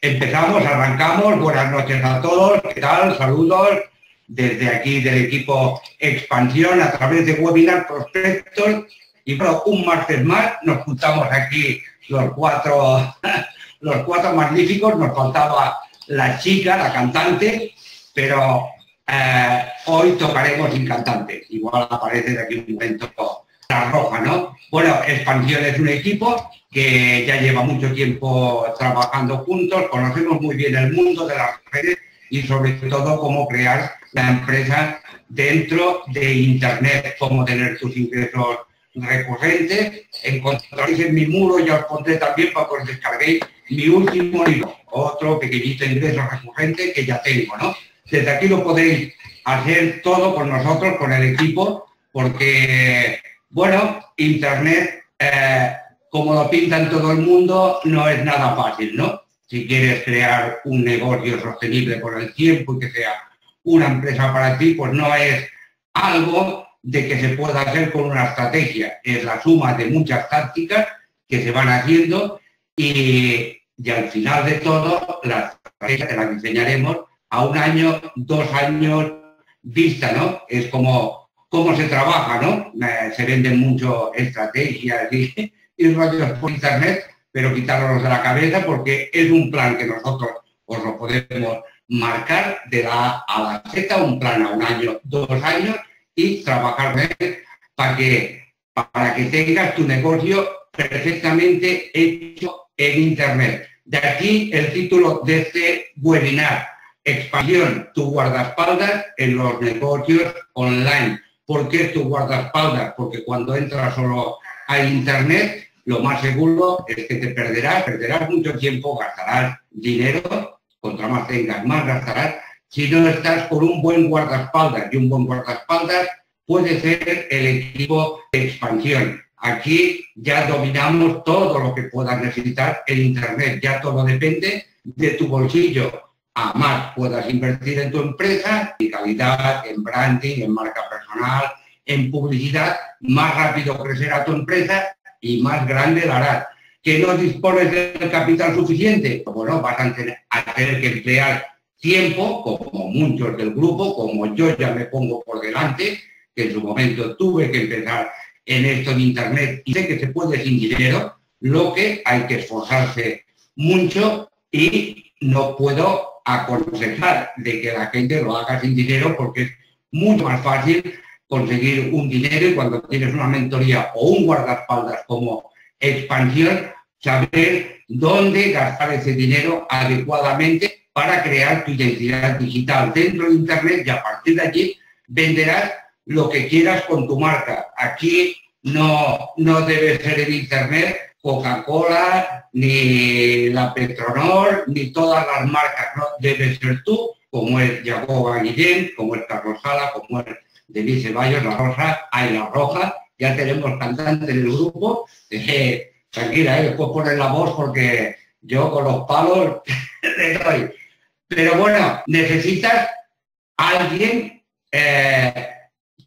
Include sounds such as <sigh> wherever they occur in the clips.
empezamos, arrancamos. Buenas noches a todos. ¿Qué tal? Saludos desde aquí del equipo Expansión a través de webinar prospectos. Y bueno, un martes más nos juntamos aquí los cuatro, <laughs> los cuatro magníficos. Nos faltaba la chica, la cantante, pero eh, hoy tocaremos sin cantante. Igual aparece de aquí un momento la roja, ¿no? Bueno, Expansión es un equipo que ya lleva mucho tiempo trabajando juntos, conocemos muy bien el mundo de las redes y sobre todo cómo crear la empresa dentro de Internet, cómo tener tus ingresos recurrentes. Encontraréis en mi muro, ya os pondré también para que os descarguéis mi último libro, otro pequeñito ingreso recurrente que ya tengo, ¿no? Desde aquí lo podéis hacer todo con nosotros, con el equipo, porque, bueno, Internet, eh, como lo pintan todo el mundo, no es nada fácil, ¿no? Si quieres crear un negocio sostenible con el tiempo y que sea una empresa para ti, pues no es algo de que se pueda hacer con una estrategia, es la suma de muchas tácticas que se van haciendo y, al final de todo la estrategia que la diseñaremos a un año, dos años vista, ¿no? Es como cómo se trabaja, ¿no? Se venden mucho estrategias y, y <laughs> rollos por internet, pero quitarlos de la cabeza porque es un plan que nosotros os lo podemos marcar de la A a la Z, un plan a un año, dos años y trabajar para que, para que tengas tu negocio perfectamente hecho en Internet. De aquí el título de este webinar, expansión, tu guardaespaldas en los negocios online. ¿Por qué tu guardaespaldas? Porque cuando entras solo a Internet, lo más seguro es que te perderás, perderás mucho tiempo, gastarás dinero, contra más tengas, más gastarás si no estás con un buen guardaespaldas y un buen guardaespaldas puede ser el equipo de expansión. Aquí ya dominamos todo lo que puedas necesitar en Internet, ya todo depende de tu bolsillo. Más puedas invertir en tu empresa, en calidad, en branding, en marca personal, en publicidad, más rápido crecerá tu empresa y más grande la harás. ¿Que no dispones del capital suficiente? Bueno, vas a tener, a tener que emplear tiempo, como muchos del grupo, como yo ya me pongo por delante, que en su momento tuve que empezar en esto de Internet y sé que se puede sin dinero, lo que hay que esforzarse mucho y no puedo aconsejar de que la gente lo haga sin dinero porque es mucho más fácil conseguir un dinero y cuando tienes una mentoría o un guardaespaldas como expansión, saber dónde gastar ese dinero adecuadamente para crear tu identidad digital dentro de Internet y a partir de allí venderás lo que quieras con tu marca. Aquí no, no debe ser en Internet Coca-Cola, ni la Petronor, ni todas las marcas. No debe ser tú, como es Jacoba Guillén, como es Carlos como es Denise Bayos, La Rosa, hay La Roja. Ya tenemos cantantes en el grupo. Eh, tranquila, después poner la voz porque yo con los palos <laughs> doy. Pero bueno, necesitas alguien eh,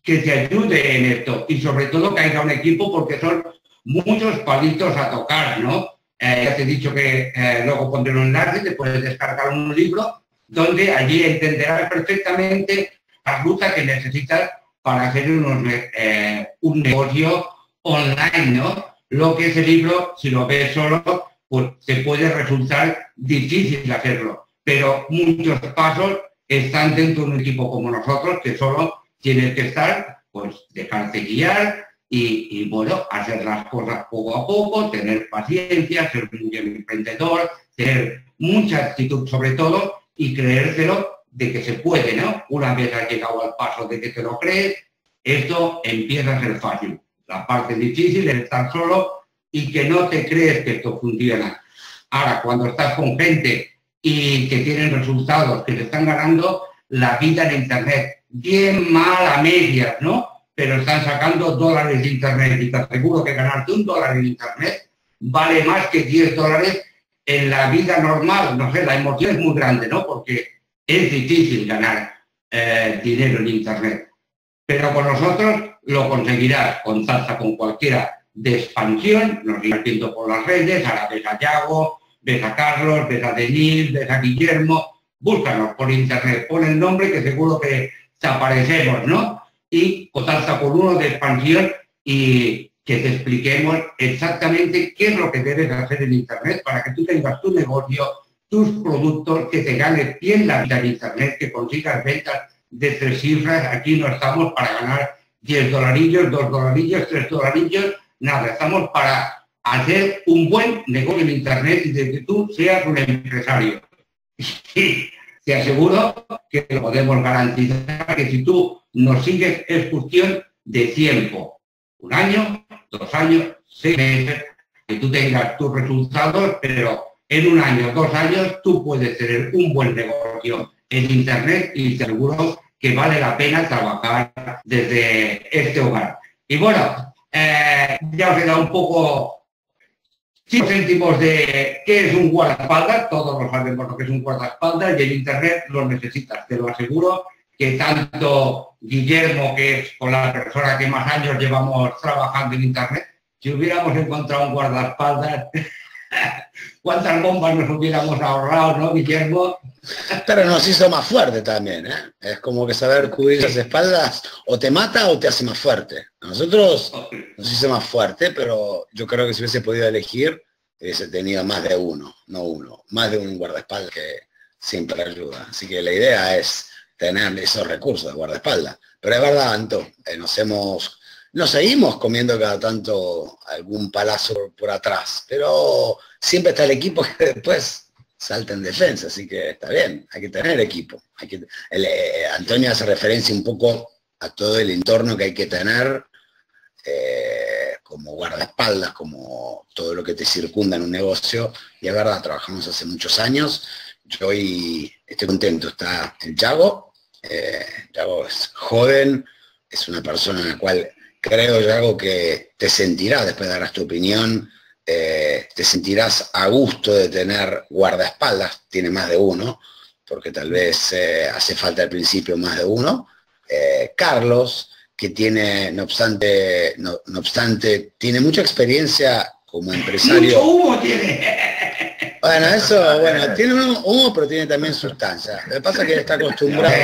que te ayude en esto y sobre todo que haya un equipo porque son muchos palitos a tocar, ¿no? Eh, ya te he dicho que eh, luego pondré un enlace, te puedes descargar un libro donde allí entenderás perfectamente la ruta que necesitas para hacer un negocio online, ¿no? Lo que ese libro, si lo ves solo, pues te puede resultar difícil hacerlo pero muchos pasos están dentro de un equipo como nosotros que solo tienes que estar, pues dejarte guiar y, bueno, hacer las cosas poco a poco, tener paciencia, ser muy emprendedor, tener mucha actitud sobre todo y creértelo de que se puede, ¿no? Una vez has llegado al paso de que te lo crees, esto empieza a ser fácil. La parte difícil es estar solo y que no te crees que esto funciona. Ahora, cuando estás con gente y que tienen resultados, que le están ganando la vida en Internet. Bien mal a medias, ¿no? Pero están sacando dólares de Internet y te aseguro que ganarte un dólar en Internet vale más que 10 dólares en la vida normal. No sé, la emoción es muy grande, ¿no? Porque es difícil ganar eh, dinero en Internet. Pero con nosotros lo conseguirás. Contacta con cualquiera de expansión, nos irás por las redes, a la de Sayago, ves a Carlos, ves a Denis, ves a Guillermo, búscanos por internet, pon el nombre que seguro que te aparecemos, ¿no? Y contacta con uno de expansión y que te expliquemos exactamente qué es lo que debes hacer en internet para que tú tengas tu negocio, tus productos, que te ganes bien la vida en internet, que consigas ventas de tres cifras. Aquí no estamos para ganar 10 dolarillos, 2 dolarillos, 3 dolarillos, nada, estamos para hacer un buen negocio en internet y de que tú seas un empresario. <laughs> te aseguro que lo podemos garantizar que si tú nos sigues es cuestión de tiempo. Un año, dos años, seis meses, que tú tengas tus resultados, pero en un año, dos años, tú puedes tener un buen negocio en Internet y te aseguro que vale la pena trabajar desde este hogar. Y bueno, eh, ya os he dado un poco cinco céntimos de qué es un guardaespaldas, todos lo sabemos lo que es un guardaespaldas y el Internet lo necesitas, te lo aseguro que tanto Guillermo, que es con la persona que más años llevamos trabajando en Internet, si hubiéramos encontrado un guardaespaldas, cuántas bombas nos hubiéramos ahorrado, ¿no, Guillermo? Pero nos hizo más fuerte también, ¿eh? Es como que saber cubrir las espaldas o te mata o te hace más fuerte. A nosotros nos hizo más fuerte, pero yo creo que si hubiese podido elegir, hubiese tenido más de uno, no uno, más de un guardaespaldas que siempre ayuda. Así que la idea es tener esos recursos de guardaespaldas. Pero es verdad, Anto, eh, nos hemos, nos seguimos comiendo cada tanto algún palazo por atrás, pero siempre está el equipo que <laughs> después salta en defensa, así que está bien, hay que tener equipo. Hay eh, Antonio hace referencia un poco a todo el entorno que hay que tener eh, como guardaespaldas, como todo lo que te circunda en un negocio, y es verdad, trabajamos hace muchos años, yo hoy estoy contento, está el Yago, eh, es joven, es una persona en la cual creo, Yago, que te sentirás, después darás tu opinión, eh, te sentirás a gusto de tener guardaespaldas, tiene más de uno, porque tal vez eh, hace falta al principio más de uno. Eh, Carlos, que tiene, no obstante, no, obstante, tiene mucha experiencia como empresario. humo tiene. Bueno, eso, bueno, tiene humo, pero tiene también sustancia. Lo que pasa es que está acostumbrado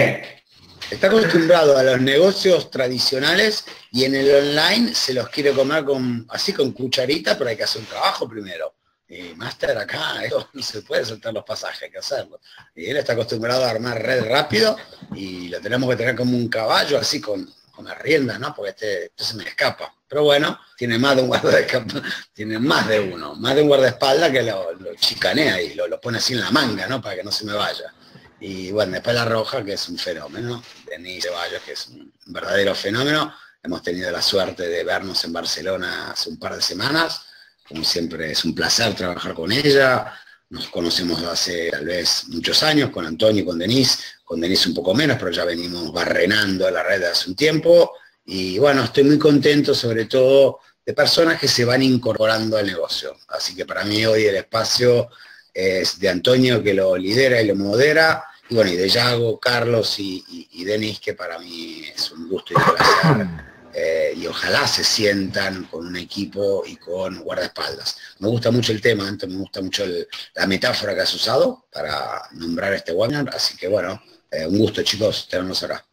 Está acostumbrado a los negocios tradicionales y en el online se los quiere comer con, así con cucharita, pero hay que hacer un trabajo primero. Y Master acá, <laughs> esto no se puede soltar los pasajes, hay que hacerlo. Y él está acostumbrado a armar red rápido y lo tenemos que tener como un caballo, así con, con la rienda, ¿no? Porque este, este, se me escapa. Pero bueno, tiene más de un guardaespaldas, <laughs> tiene más de uno, más de un guardaespaldas que lo, chicanea y lo, lo pone así en la manga, ¿no? Para que no se me vaya. Y bueno, después la roja, que es un fenómeno, Denis Ceballos, que es un verdadero fenómeno. Hemos tenido la suerte de vernos en Barcelona hace un par de semanas. Como siempre es un placer trabajar con ella. Nos conocemos hace tal vez muchos años, con Antonio con Denise. Con Denise un poco menos, pero ya venimos barrenando la red hace un tiempo. Y bueno, estoy muy contento sobre todo de personas que se van incorporando al negocio. Así que para mí hoy el espacio es de Antonio que lo lidera y lo modera, y bueno, y de Yago, Carlos y, Denis, que para mí es un gusto y un placer. <clears throat> Eh, y ojalá se sientan con un equipo y con guardaespaldas. Me gusta mucho el tema, me gusta mucho la metáfora que has usado para nombrar este webinar, así que bueno, eh, un gusto chicos, tenemos acá.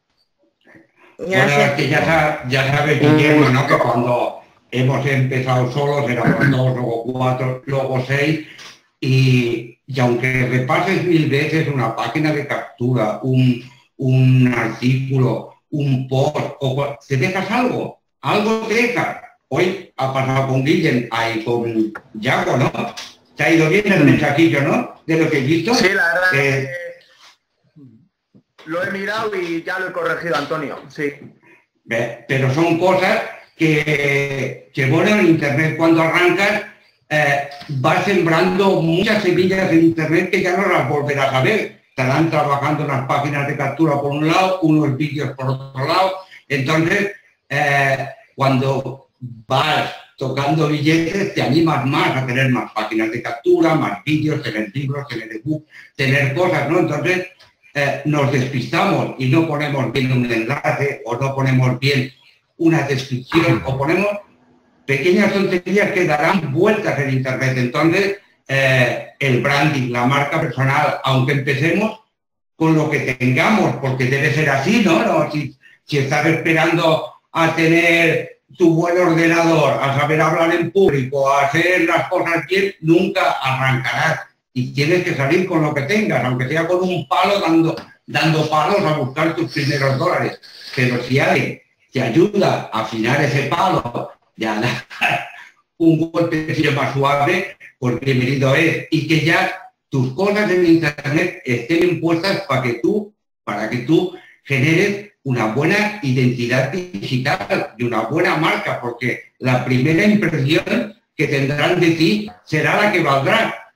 Bueno, es que ya, ya sabes, Guillermo, ¿no? que cuando hemos empezado solos, éramos dos, luego cuatro, luego seis, y, aunque repases mil veces una página de captura, un, artículo, un post, o, te dejas algo, algo te deja. Hoy ha pasado con Guillem, ahí con Yago, ¿no? Se ha ido bien el mensajillo, ¿no? De lo que he visto. Sí, la verdad. Eh, lo he mirado y ya lo he corregido, Antonio, sí. Pero son cosas que, que bueno, en Internet cuando arrancas eh, va sembrando muchas semillas en Internet que ya no las volverás a ver. Estarán trabajando las páginas de captura por un lado, unos vídeos por otro lado. Entonces, eh, cuando vas tocando billetes, te animas más a tener más páginas de captura, más vídeos, tener libros, tener ebook, tener cosas, ¿no? Entonces, eh, nos despistamos y no ponemos bien un enlace o no ponemos bien una descripción o ponemos pequeñas tonterías que darán vueltas en Internet. Entonces, eh, el branding, la marca personal, aunque empecemos con lo que tengamos, porque debe ser así, ¿no? Si, si estás esperando a tener tu buen ordenador, a saber hablar en público, a hacer las cosas bien, nunca arrancarás. Y tienes que salir con lo que tengas, aunque sea con un palo dando, dando palos a buscar tus primeros dólares. Pero si alguien te ayuda a afinar ese palo y a dar un golpe más suave, pues bienvenido es. Y que ya tus cosas en internet estén impuestas para que tú, para que tú generes una buena identidad digital y una buena marca, porque la primera impresión que tendrán de ti será la que valdrá.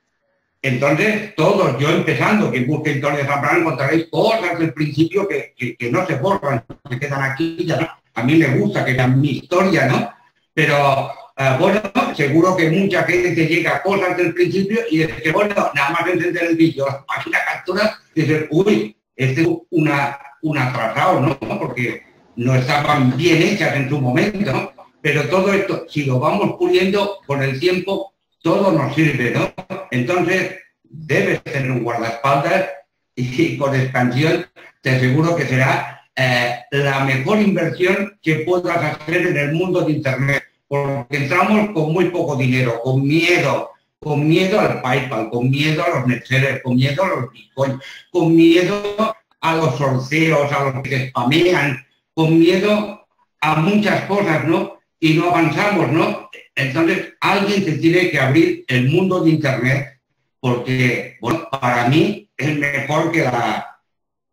Entonces, todos, yo empezando, que busque Antonio Zambrano, encontraréis cosas del principio que, no se borran, se quedan aquí, ya A mí me gusta que sea mi historia, ¿no? Pero eh, bueno, seguro que mucha gente llega a cosas del principio y dice bueno, nada más encender el vídeo, la página captura, dice, uy, este es una, un atrasado, ¿no? Porque no estaban bien hechas en su momento, ¿no? Pero todo esto, si lo vamos puliendo con el tiempo, todo nos sirve, ¿no? Entonces, debes tener un guardaespaldas y con expansión te aseguro que será eh, la mejor inversión que puedas hacer en el mundo de Internet, porque entramos con muy poco dinero, con miedo, con miedo al PayPal, con miedo a los netsellers, con miedo a los bitcoins, con miedo a los sorteos, a los que spamean, con miedo a muchas cosas, ¿no? Y no avanzamos, ¿no? Entonces, alguien se tiene que abrir el mundo de Internet, porque, bueno, para mí es mejor que, la,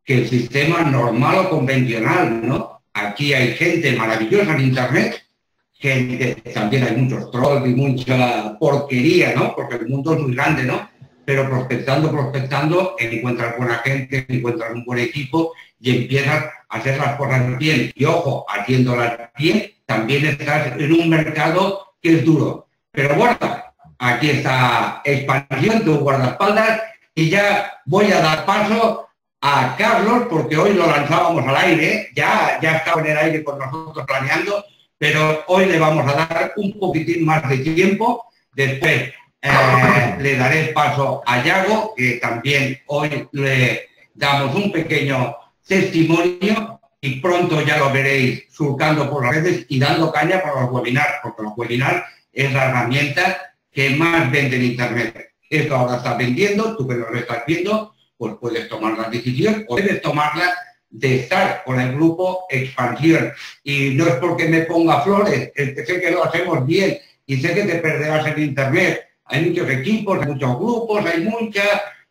que el sistema normal o convencional, ¿no? Aquí hay gente maravillosa en Internet, gente, también hay muchos trolls y mucha porquería, ¿no? Porque el mundo es muy grande, ¿no? pero prospectando, prospectando, encuentras buena gente, encuentras un buen equipo y empiezas a hacer las cosas bien. Y ojo, haciéndolas bien, también estás en un mercado que es duro. Pero bueno, aquí está expansión, tu guardaespaldas, y ya voy a dar paso a Carlos, porque hoy lo lanzábamos al aire, ya, ya estaba en el aire con nosotros planeando, pero hoy le vamos a dar un poquitín más de tiempo. Después eh, le daré el paso a Yago, que también hoy le damos un pequeño testimonio y pronto ya lo veréis surcando por las redes y dando caña para los webinars, porque los webinars es la herramienta que más vende en Internet. Esto ahora está vendiendo, tú que lo estás viendo, pues puedes tomar la decisión o debes tomarla de estar con el grupo Expansión. Y no es porque me ponga flores, es que sé que lo hacemos bien y sé que te perderás en Internet, hay muchos equipos, hay muchos grupos, hay mucha,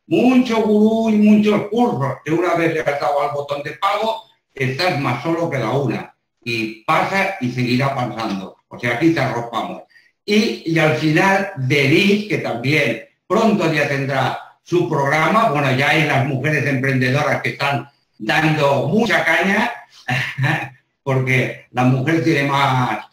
mucho gurú y muchos cursos. Que una vez le has dado al botón de pago, estás más solo que la una. Y pasa y seguirá pasando. O sea, aquí te arropamos. Y, al final, Denis, que también pronto ya tendrá su programa, bueno, ya hay las mujeres emprendedoras que están dando mucha caña, <laughs> porque la mujer tiene más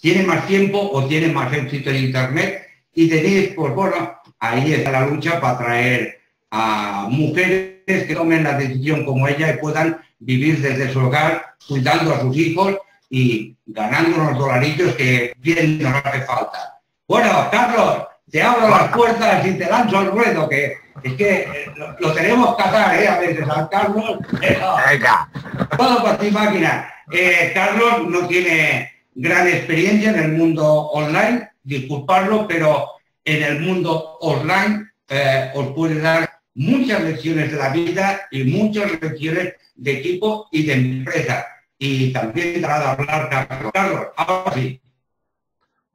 tiene más tiempo o tiene más éxito en Internet y tenéis, pues bueno, ahí está la lucha para traer a mujeres que tomen la decisión como ella y puedan vivir desde su hogar, cuidando a sus hijos y ganando unos dolaritos que bien nos hace falta. Bueno, Carlos, te abro las puertas y te lanzo el ruedo, que es que eh, lo, tenemos que hacer, ¿eh? A veces al Carlos. Venga. Todo por ti, máquina. Eh, Carlos no tiene gran experiencia en el mundo online, disculparlo, pero en el mundo online eh, os puede dar muchas lecciones de la vida y muchas lecciones de equipo y de empresa. Y también para de hablar Carlos. Carlos, ahora sí.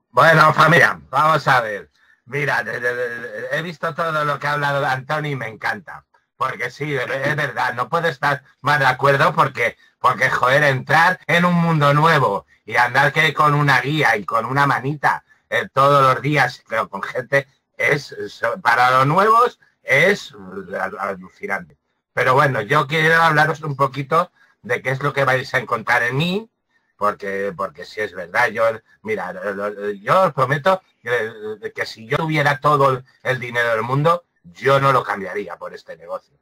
Bueno, familia, vamos a ver. Mira, he visto todo lo que ha hablado Antonio y me encanta. Porque sí, es verdad, no puedo estar más de acuerdo porque, porque, joder, entrar en un mundo nuevo y andar que con una guía y con una manita eh, todos los días, pero con gente, es, para los nuevos es alucinante. Pero bueno, yo quiero hablaros un poquito de qué es lo que vais a encontrar en mí, porque, porque si es verdad, yo, mira, yo os prometo que, si yo tuviera todo el dinero del mundo, yo no lo cambiaría por este negocio.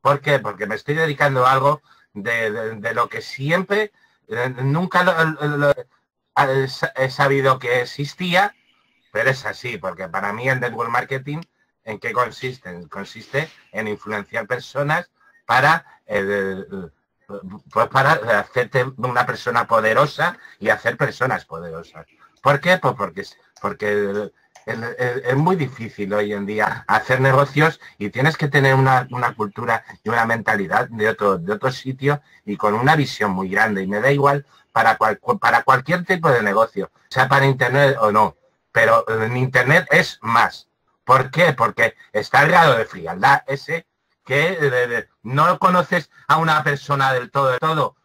¿Por qué? Porque me estoy dedicando a algo de, lo que siempre, eh, nunca he sabido que existía pero es así, porque para mí el network marketing, ¿en qué consiste? Consiste en influenciar personas para, eh, pues para hacerte una persona poderosa y hacer personas poderosas. ¿Por qué? Pues porque, porque es, muy difícil hoy en día hacer negocios y tienes que tener una, cultura y una mentalidad de otro, de otro sitio y con una visión muy grande. Y me da igual para, para cualquier tipo de negocio, sea para Internet o no. Pero en Internet es más. ¿Por qué? Porque está al grado de frialdad ese que no conoces a una persona del todo, de todo.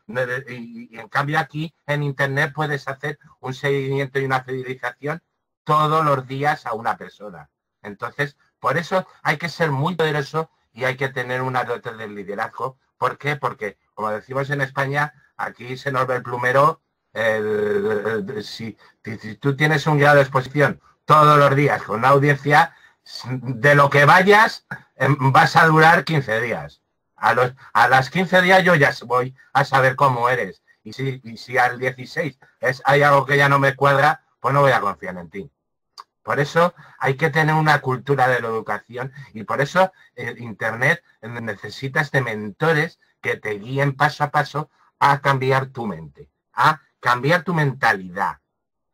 y, en cambio aquí en Internet puedes hacer un seguimiento y una fidelización todos los días a una persona. Entonces, por eso hay que ser muy poderoso y hay que tener una dote de liderazgo. ¿Por qué? Porque, como decimos en España, aquí se nos ve el plumero. si, tú tienes un grado de exposición todos los días con una audiencia, de lo que vayas, em, vas a durar 15 días. A, los, a las 15 días yo ya voy a saber cómo eres. Y si, y si al 16 es, hay algo que ya no me cuadra, pues no voy a confiar en ti. Por eso hay que tener una cultura de la educación y por eso el Internet necesitas de mentores que te guíen paso a paso a cambiar tu mente, a cambiar tu mentalidad.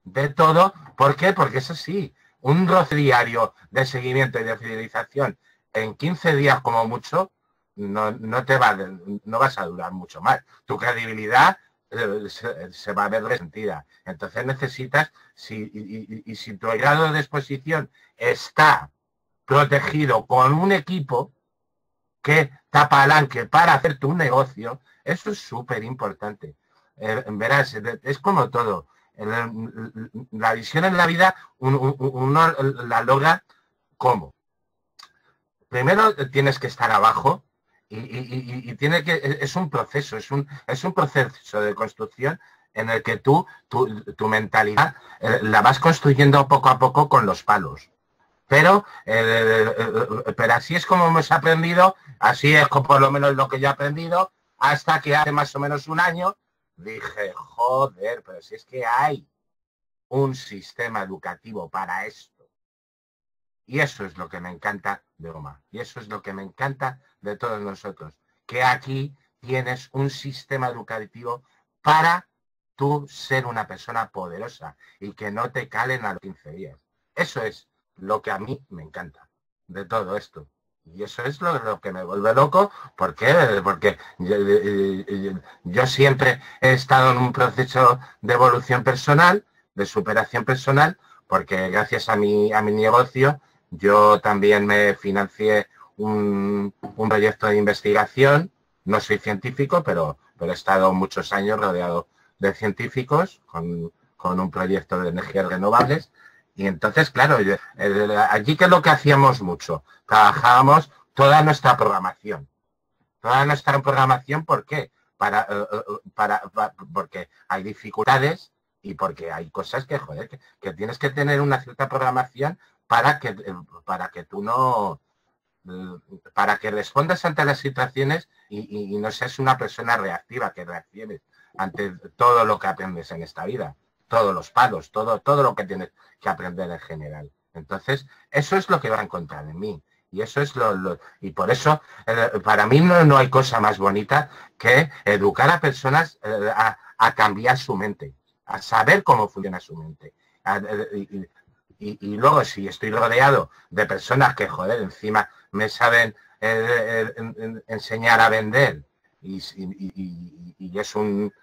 De todo, ¿por qué? Porque eso sí, un roce diario de seguimiento y de fidelización en 15 días como mucho, no, no te va, no vas a durar mucho más. Tu credibilidad se, va a ver resentida. Entonces necesitas, si, y, si tu grado de exposición está protegido con un equipo que tapa alanque para hacer tu negocio, eso es súper importante. Eh, verás, es como todo. La visión en la vida uno la logra como. Primero tienes que estar abajo, y, tiene que, es un proceso, es un, es un proceso de construcción en el que tú, tu, mentalidad eh, la vas construyendo poco a poco con los palos. Pero, eh, eh, pero así es como hemos aprendido, así es como por lo menos lo que yo he aprendido, hasta que hace más o menos un año dije, joder, pero si es que hay un sistema educativo para esto. Y eso es lo que me encanta de Oma. Y eso es lo que me encanta de todos nosotros, que aquí tienes un sistema educativo para tú ser una persona poderosa y que no te calen a los 15 días. Eso es lo que a mí me encanta de todo esto. Y eso es lo, que me vuelve loco. ¿Por qué? Porque yo, siempre he estado en un proceso de evolución personal, de superación personal, porque gracias a mi, a mi negocio yo también me financié un, proyecto de investigación. No soy científico, pero, pero he estado muchos años rodeado de científicos con, un proyecto de energías renovables. Y entonces, claro, allí que es lo que hacíamos mucho, trabajábamos toda nuestra programación. Toda nuestra programación, ¿por qué? Para, eh, eh, para, porque hay dificultades y porque hay cosas que, joder, que, tienes que tener una cierta programación para que, eh, para que tú no, Mm, para que respondas ante las situaciones y, no seas una persona reactiva, que reacciones ante todo lo que aprendes en esta vida, todos los palos, todo, todo lo que tienes que aprender en general. Entonces, eso es lo que va a encontrar en mí. Y eso es lo, y por eso eh, para mí no, hay cosa más bonita que educar a personas eh, a, cambiar su mente, a saber cómo funciona su mente. Eh, y, luego si estoy rodeado de personas que, joder, encima me saben enseñar a vender y, es un...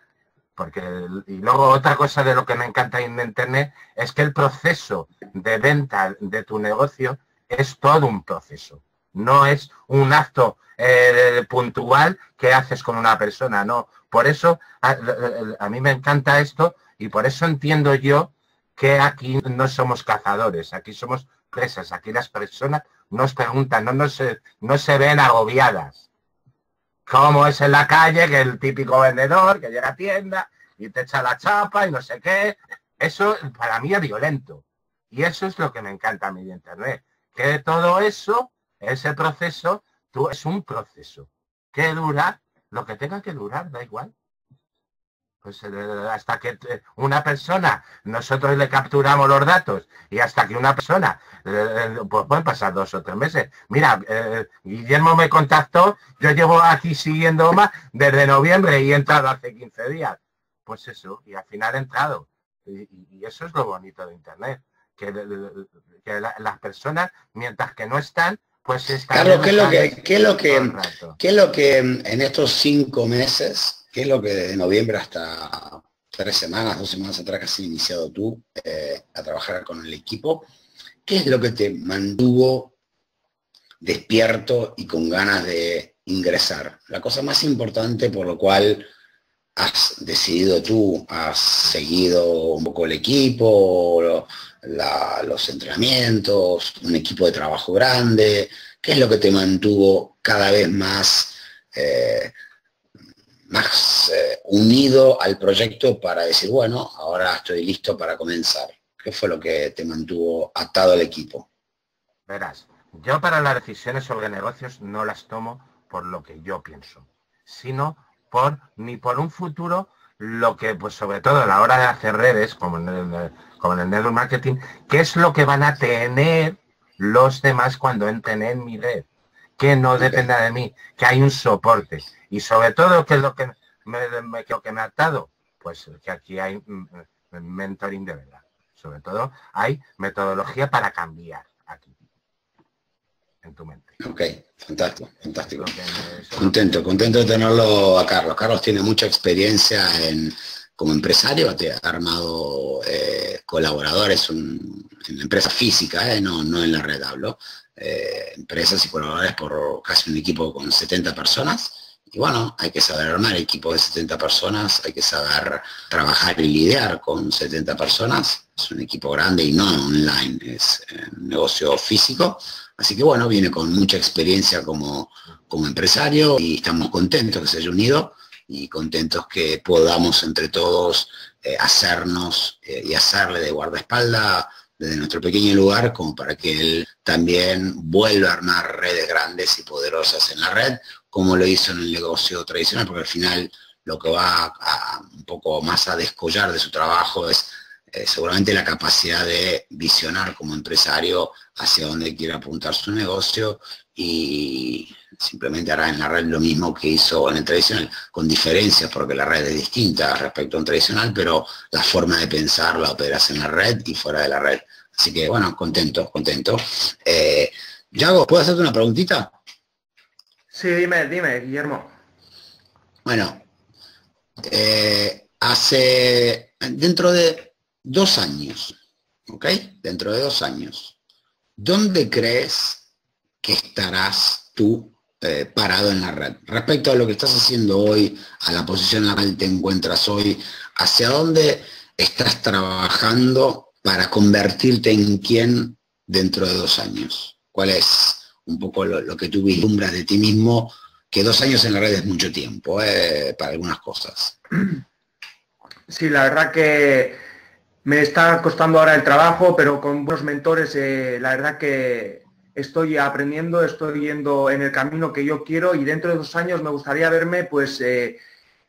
Porque, y luego otra cosa de lo que me encanta en Internet es que el proceso de venta de tu negocio es todo un proceso. No es un acto eh, puntual que haces con una persona, no. Por eso a mí me encanta esto y por eso entiendo yo que aquí no somos cazadores, aquí somos presas, aquí las personas nos preguntan, no, se, no se ven agobiadas. Como es en la calle, que el típico vendedor que llega a tienda y te echa la chapa y no sé qué. Eso para mí es violento. Y eso es lo que me encanta a mí de Internet. Que todo eso, ese proceso, tú, es un proceso que dura lo que tenga que durar, da igual. Pues eh, hasta que eh, una persona, nosotros le capturamos los datos y hasta que una persona, eh, pues pueden pasar dos o tres meses. Mira, Guillermo me contactó, yo llevo aquí siguiendo más desde noviembre y he entrado hace 15 días. Pues eso, y al final he entrado. Y, eso es lo bonito de Internet, que, las personas, mientras que no están, pues están... Carlos, ¿qué es lo que, qué es lo que, qué es lo que en estos cinco meses ¿Qué es lo que de noviembre hasta tres semanas, dos semanas atrás has iniciado tú eh, a trabajar con el equipo? ¿Qué es lo que te mantuvo despierto y con ganas de ingresar? La cosa más importante por lo cual has decidido tú, has seguido un poco el equipo, los entrenamientos, un equipo de trabajo grande, ¿qué es lo que te mantuvo cada vez más eh, más eh, unido al proyecto para decir, bueno, ahora estoy listo para comenzar? ¿Qué fue lo que te mantuvo atado al equipo? Verás, yo para las decisiones sobre negocios no las tomo por lo que yo pienso, sino por ni por un futuro lo que, pues sobre todo a la hora de hacer redes, como en el, como en el network marketing, qué es lo que van a tener los demás cuando entren en mi red, que no dependa de mí, que hay un soporte. Y sobre todo, ¿qué es lo que me, que me ha atado? Pues que aquí hay mm, mm, mentoring de verdad. Sobre todo hay metodología para cambiar aquí, en tu mente. Ok, fantástico, fantástico. Contento, contento de tenerlo a Carlos. Carlos tiene mucha experiencia en, como empresario, ha armado eh, colaboradores en la empresa física, eh, no, no en la red hablo, eh, empresas y colaboradores por casi un equipo con 70 personas y bueno, hay que saber armar equipos de 70 personas, hay que saber trabajar y lidiar con 70 personas. Es un equipo grande y no online, es un negocio físico. Así que bueno, viene con mucha experiencia como, como empresario y estamos contentos que se haya unido y contentos que podamos entre todos eh, hacernos eh, y hacerle de guardaespaldas desde nuestro pequeño lugar como para que él también vuelva a armar redes grandes y poderosas en la red, como lo hizo en el negocio tradicional, porque al final lo que va un poco más a descollar de su trabajo es eh, seguramente la capacidad de visionar como empresario hacia dónde quiere apuntar su negocio y simplemente hará en la red lo mismo que hizo en el tradicional, con diferencias porque la red es distinta respecto a un tradicional, pero la forma de pensar la operas en la red y fuera de la red. Así que bueno, contento, contento. Eh, Yago, ¿puedo hacerte una preguntita? Sí, dime, dime, Guillermo. Bueno, eh, hace, dentro de dos años, ¿ok? Dentro de dos años, ¿dónde crees que estarás tú eh, parado en la red. Respecto a lo que estás haciendo hoy, a la posición en la que te encuentras hoy, ¿hacia dónde estás trabajando para convertirte en quién dentro de dos años? ¿Cuál es un poco lo, que tú vislumbras de ti mismo? Que dos años en la red es mucho tiempo eh, para algunas cosas. <clears throat> Sí, la verdad que me está costando ahora el trabajo, pero con buenos mentores, eh, la verdad que estoy aprendiendo, estoy yendo en el camino que yo quiero y dentro de dos años me gustaría verme pues eh,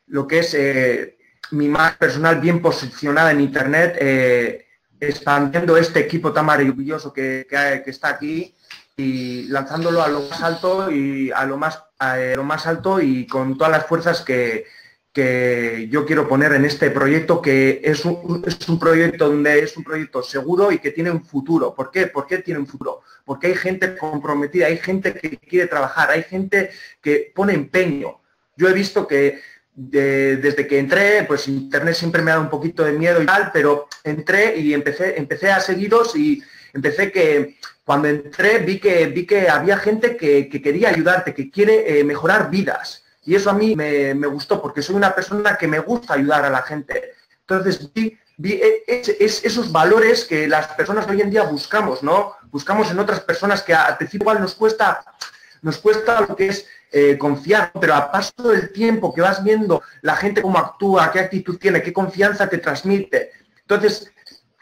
lo que es eh, mi más personal bien posicionada en internet, eh, expandiendo este equipo tan maravilloso que, está aquí y lanzándolo a lo más alto y a lo más, a lo más alto y con todas las fuerzas que, que yo quiero poner en este proyecto, que es un, es un, proyecto donde es un proyecto seguro y que tiene un futuro. ¿Por qué? ¿Por qué tiene un futuro? Porque hay gente comprometida, hay gente que quiere trabajar, hay gente que pone empeño. Yo he visto que desde que entré, pues Internet siempre me ha dado un poquito de miedo y tal, pero entré y empecé, empecé a seguiros y empecé que cuando entré vi que, vi que había gente que, quería ayudarte, que quiere eh, mejorar vidas y eso a mí me, gustó porque soy una persona que me gusta ayudar a la gente. Entonces vi, e, esos valores que las personas hoy en día buscamos, ¿no? Buscamos en otras personas que a decir igual nos cuesta, nos cuesta lo que es eh, confiar, pero a paso del tiempo que vas viendo la gente cómo actúa, qué actitud tiene, qué confianza te transmite. Entonces,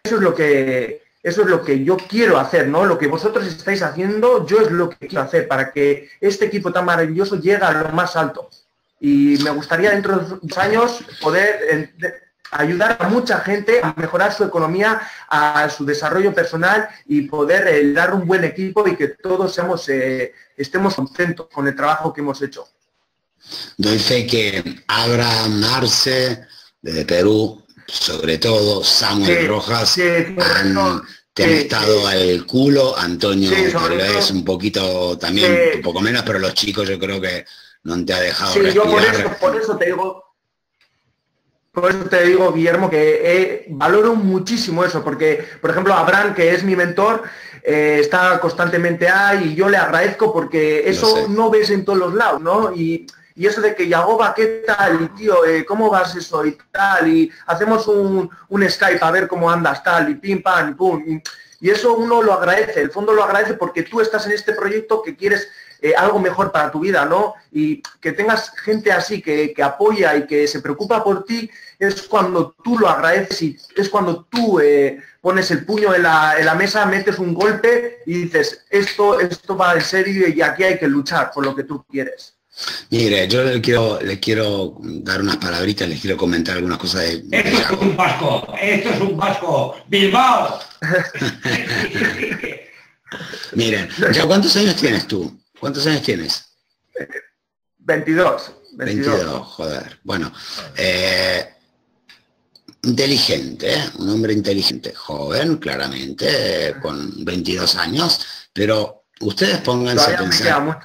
eso es lo que eso es lo que yo quiero hacer, ¿no? Lo que vosotros estáis haciendo, yo es lo que quiero hacer para que este equipo tan maravilloso llegue a lo más alto. y me gustaría dentro de dos años poder ayudar a mucha gente a mejorar su economía, a su desarrollo personal y poder eh, dar un buen equipo y que todos seamos, eh, estemos contentos con el trabajo que hemos hecho. Doy fe que Abraham Arce, desde Perú, sobre todo, Samuel Rojas, han, te han estado al culo, Antonio es un poquito también, un poco menos, pero los chicos yo creo que no te ha dejado respirar. por eso te digo, por eso te digo, Guillermo, que valoro muchísimo eso, porque, por ejemplo, Abraham, que es mi mentor, eh, está constantemente ahí y yo le agradezco porque eso no ves en todos los lados, ¿no? Y, eso de que Yagoba, ¿qué tal? Y tío, eh, ¿cómo vas eso? Y tal, y hacemos un, Skype a ver cómo andas, tal, y pim, pam, y pum. Y, y eso uno lo agradece, el fondo lo agradece porque tú estás en este proyecto que quieres eh, algo mejor para tu vida, ¿no? Y que tengas gente así que, apoya y que se preocupa por ti, es cuando tú lo agradeces y es cuando tú eh, pones el puño en la, mesa, metes un golpe y dices, esto, esto va en serio y aquí hay que luchar por lo que tú quieres. Mire, yo le quiero, le quiero dar unas palabritas, les quiero comentar algunas cosas de... Esto es un vasco, esto es un vasco, Bilbao. <laughs> Miren, ya ¿cuántos años tienes tú? ¿Cuántos años tienes? 22. 22, joder. Bueno, eh, inteligente, ¿eh? un hombre inteligente, joven, claramente, con 22 años, pero ustedes pónganse a pensar...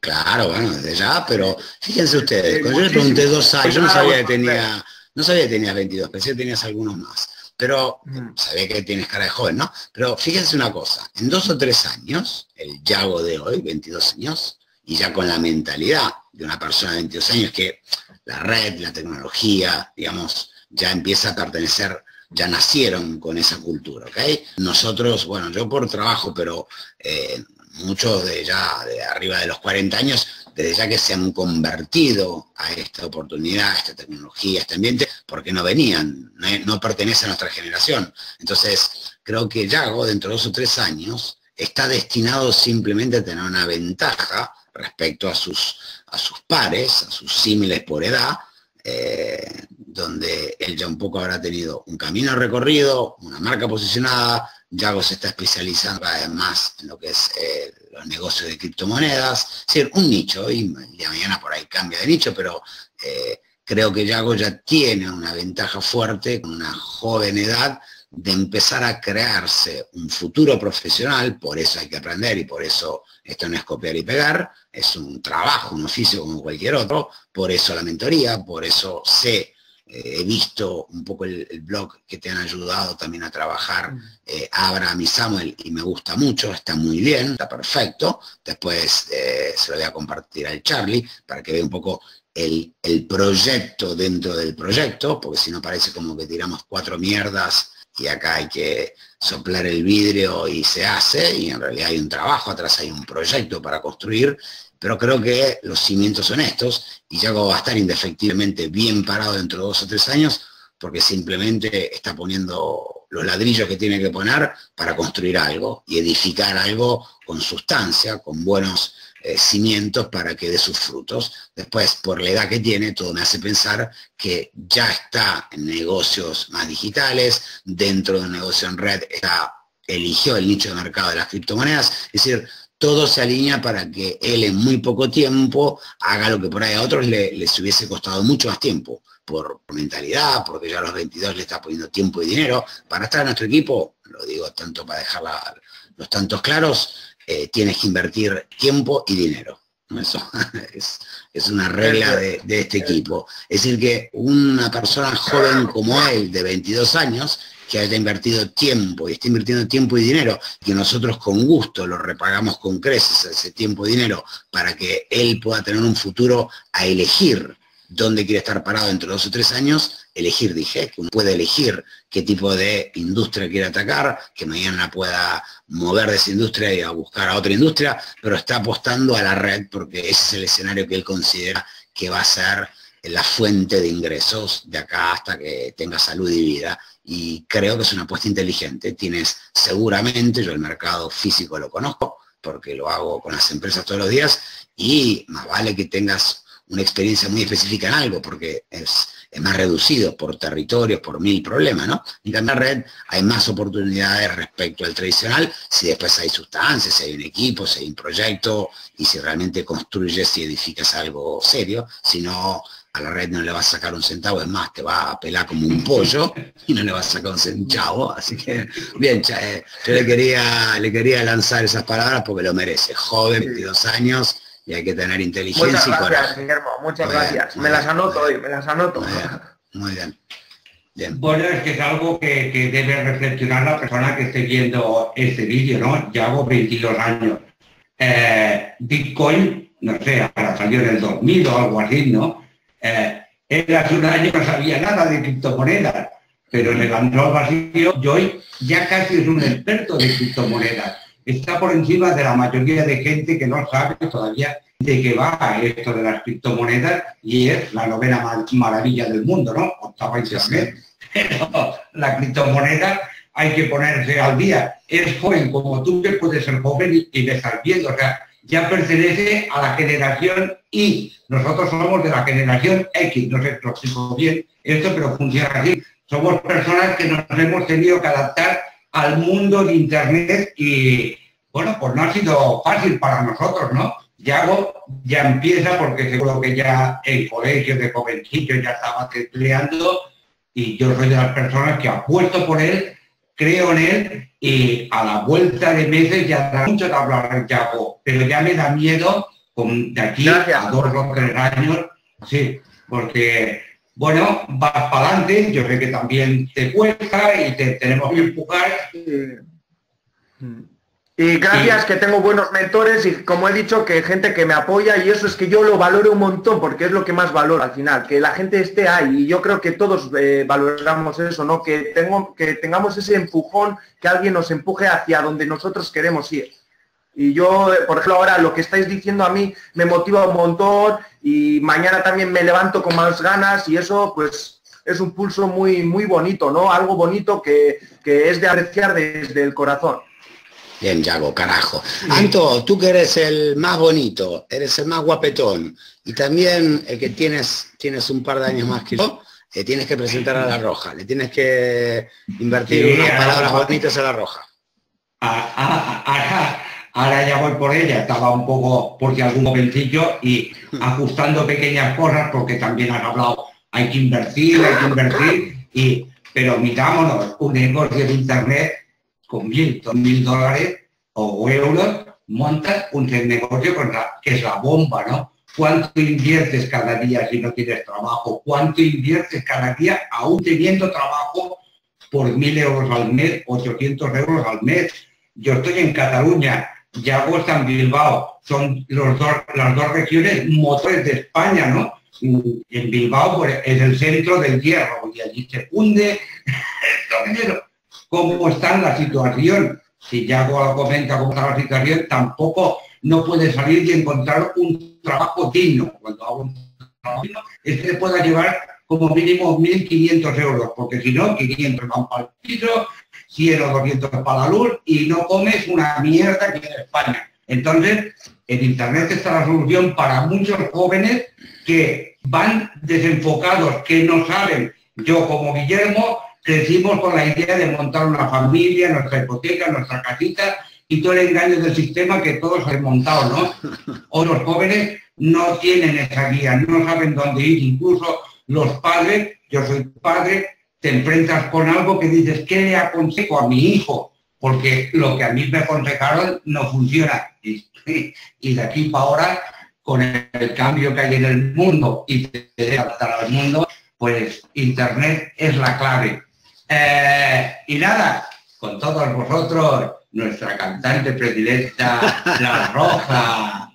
Claro, bueno, desde ya, pero fíjense ustedes, cuando yo le pregunté dos años, yo no sabía que tenía, no sabía que tenías 22, pensé que tenías algunos más. Pero mm. sabía que tienes cara de joven, ¿no? Pero fíjense una cosa, en dos o tres años, el Yago de hoy, 22 años, y ya con la mentalidad de una persona de 22 años que la red, la tecnología, digamos, ya empieza a pertenecer, ya nacieron con esa cultura, ¿ok? Nosotros, bueno, yo por trabajo, pero eh, muchos de ya de arriba de los 40 años, desde ya que se han convertido a esta oportunidad, a esta tecnología, a este ambiente, porque no venían, no, pertenece a nuestra generación. Entonces, creo que Yago, dentro de dos o tres años, está destinado simplemente a tener una ventaja respecto a sus, a sus pares, a sus símiles por edad, eh, donde él ya un poco habrá tenido un camino recorrido, una marca posicionada, Yago se está especializando más en lo que es eh, los negocios de criptomonedas, es decir, un nicho, y de mañana por ahí cambia de nicho, pero eh, creo que Yago ya tiene una ventaja fuerte con una joven edad de empezar a crearse un futuro profesional, por eso hay que aprender y por eso esto no es copiar y pegar, es un trabajo, un oficio como cualquier otro, por eso la mentoría, por eso sé he visto un poco el, blog que te han ayudado también a trabajar, mm. eh, Abraham y Samuel, y me gusta mucho, está muy bien, está perfecto. Después eh, se lo voy a compartir al Charlie para que vea un poco el, el proyecto dentro del proyecto, porque si no parece como que tiramos cuatro mierdas y acá hay que soplar el vidrio y se hace, y en realidad hay un trabajo, atrás hay un proyecto para construir, pero creo que los cimientos son estos y Yago va a estar indefectiblemente bien parado dentro de dos o tres años porque simplemente está poniendo los ladrillos que tiene que poner para construir algo y edificar algo con sustancia, con buenos eh, cimientos para que dé sus frutos. Después, por la edad que tiene, todo me hace pensar que ya está en negocios más digitales, dentro de un negocio en red está eligió el nicho de mercado de las criptomonedas, es decir, todo se alinea para que él en muy poco tiempo haga lo que por ahí a otros les hubiese costado mucho más tiempo, por mentalidad, porque ya a los 22 le está poniendo tiempo y dinero. Para estar en nuestro equipo, lo digo tanto para dejar los tantos claros, eh, tienes que invertir tiempo y dinero. Eso <laughs> es, una regla de, de, este equipo. Es decir, que una persona joven como él, de 22 años, que haya invertido tiempo y está invirtiendo tiempo y dinero, que nosotros con gusto lo repagamos con creces ese tiempo y dinero para que él pueda tener un futuro a elegir dónde quiere estar parado dentro de dos o tres años, elegir, dije, que uno puede elegir qué tipo de industria quiere atacar, que mañana pueda mover de esa industria y a buscar a otra industria, pero está apostando a la red porque ese es el escenario que él considera que va a ser la fuente de ingresos de acá hasta que tenga salud y vida y creo que es una apuesta inteligente. Tienes seguramente, yo el mercado físico lo conozco, porque lo hago con las empresas todos los días, y más vale que tengas una experiencia muy específica en algo, porque es, más reducido por territorios, por mil problemas, ¿no? En cambio, red hay más oportunidades respecto al tradicional, si después hay sustancias, si hay un equipo, si hay un proyecto, y si realmente construyes y edificas algo serio, si no, a la red no le vas a sacar un centavo, es más, te va a pelar como un pollo y no le vas a sacar un centavo, así que, bien, eh, yo le quería, le quería lanzar esas palabras porque lo merece, joven, 22 años, y hay que tener inteligencia muchas gracias, Guillermo, muchas gracias. me las anoto hoy, me las anoto. Muy bien. bien. Bueno, es que es algo que, debe reflexionar la persona que esté viendo este vídeo, ¿no? Ya hago 22 años. Eh, Bitcoin, no sé, ahora salió en el 2000 o algo así, ¿no? Eh, hace un año no sabía nada de criptomonedas, pero en el android vacío, yo hoy ya casi es un experto de criptomonedas está por encima de la mayoría de gente que no sabe todavía de qué va esto de las criptomonedas y es la novena maravilla del mundo, ¿no? Octava internet. <laughs> Pero la criptomoneda hay que ponerse al día. Es joven como tú que puedes ser joven y, me estás viendo. O sea, ya pertenece a la generación Y. Nosotros somos de la generación X. No sé explico bien esto, pero funciona así. Somos personas que nos hemos tenido que adaptar al mundo de Internet y, bueno, pues no ha sido fácil para nosotros, ¿no? Yago ya empieza porque seguro que ya en colegio de jovencillo ya estaba empleando y yo soy de las personas que apuesto por él, creo en él y a la vuelta de meses ya da mucho de hablar Yago, pero ya me da miedo con, de aquí a dos o tres años, sí, porque bueno, vas para adelante, yo sé que también te cuesta y te tenemos que empujar. Y gracias que tengo buenos mentores y como he dicho que gente que me apoya y eso es que yo lo valoro un montón porque es lo que más valoro al final, que la gente esté ahí y yo creo que todos eh, valoramos eso, ¿no? Que, tengo, que tengamos ese empujón, que alguien nos empuje hacia donde nosotros queremos ir. Y yo, por ejemplo, ahora lo que estáis diciendo a mí me motiva un montón y mañana también me levanto con más ganas y eso pues es un pulso muy, muy bonito, ¿no? Algo bonito que, es de apreciar desde el corazón. Bien, Yago, carajo. Anto, tú que eres el más bonito, eres el más guapetón y también el que tienes, tienes un par de años más que yo, eh, tienes que presentar a la roja, le tienes que invertir unas palabras bonitas a la roja. Ah, ah, ah, ahora ya voy por ella, estaba un poco porque algún momentillo y ajustando pequeñas cosas porque también has hablado, hay que invertir, hay que invertir, y, pero mirámonos, un negocio de internet con mil, dos mil dólares o euros, montas un negocio que es la bomba, ¿no? ¿Cuánto inviertes cada día si no tienes trabajo? ¿Cuánto inviertes cada día aún teniendo trabajo por mil euros al mes, 800 euros al mes? Yo estoy en Cataluña, Yago en Bilbao, son las dos regiones motores de España, ¿no? En Bilbao pues, es el centro del hierro y allí se hunde <laughs> cómo está la situación. Si Yago comenta cómo está la situación, tampoco no puede salir y encontrar un trabajo digno. Cuando hago un trabajo digno, este pueda llevar como mínimo 1.500 euros, porque si no, 500 van para el piso, 100 o 200 para la luz y no comes una mierda aquí en España. Entonces, en Internet está la solución para muchos jóvenes que van desenfocados, que no saben. Yo como Guillermo crecimos con la idea de montar una familia, nuestra hipoteca, nuestra casita y todo el engaño del sistema que todos han montado, ¿no? <laughs> O los jóvenes no tienen esa guía, no saben dónde ir, incluso los padres, yo soy padre, te enfrentas con algo que dices, ¿qué le aconsejo a mi hijo? Porque lo que a mí me aconsejaron no funciona. Y, <laughs> de aquí para ahora, con el cambio que hay en el mundo y te adaptar al mundo, pues Internet es la clave. Eh, y nada, con todos vosotros, nuestra cantante predilecta, <laughs> La Roja.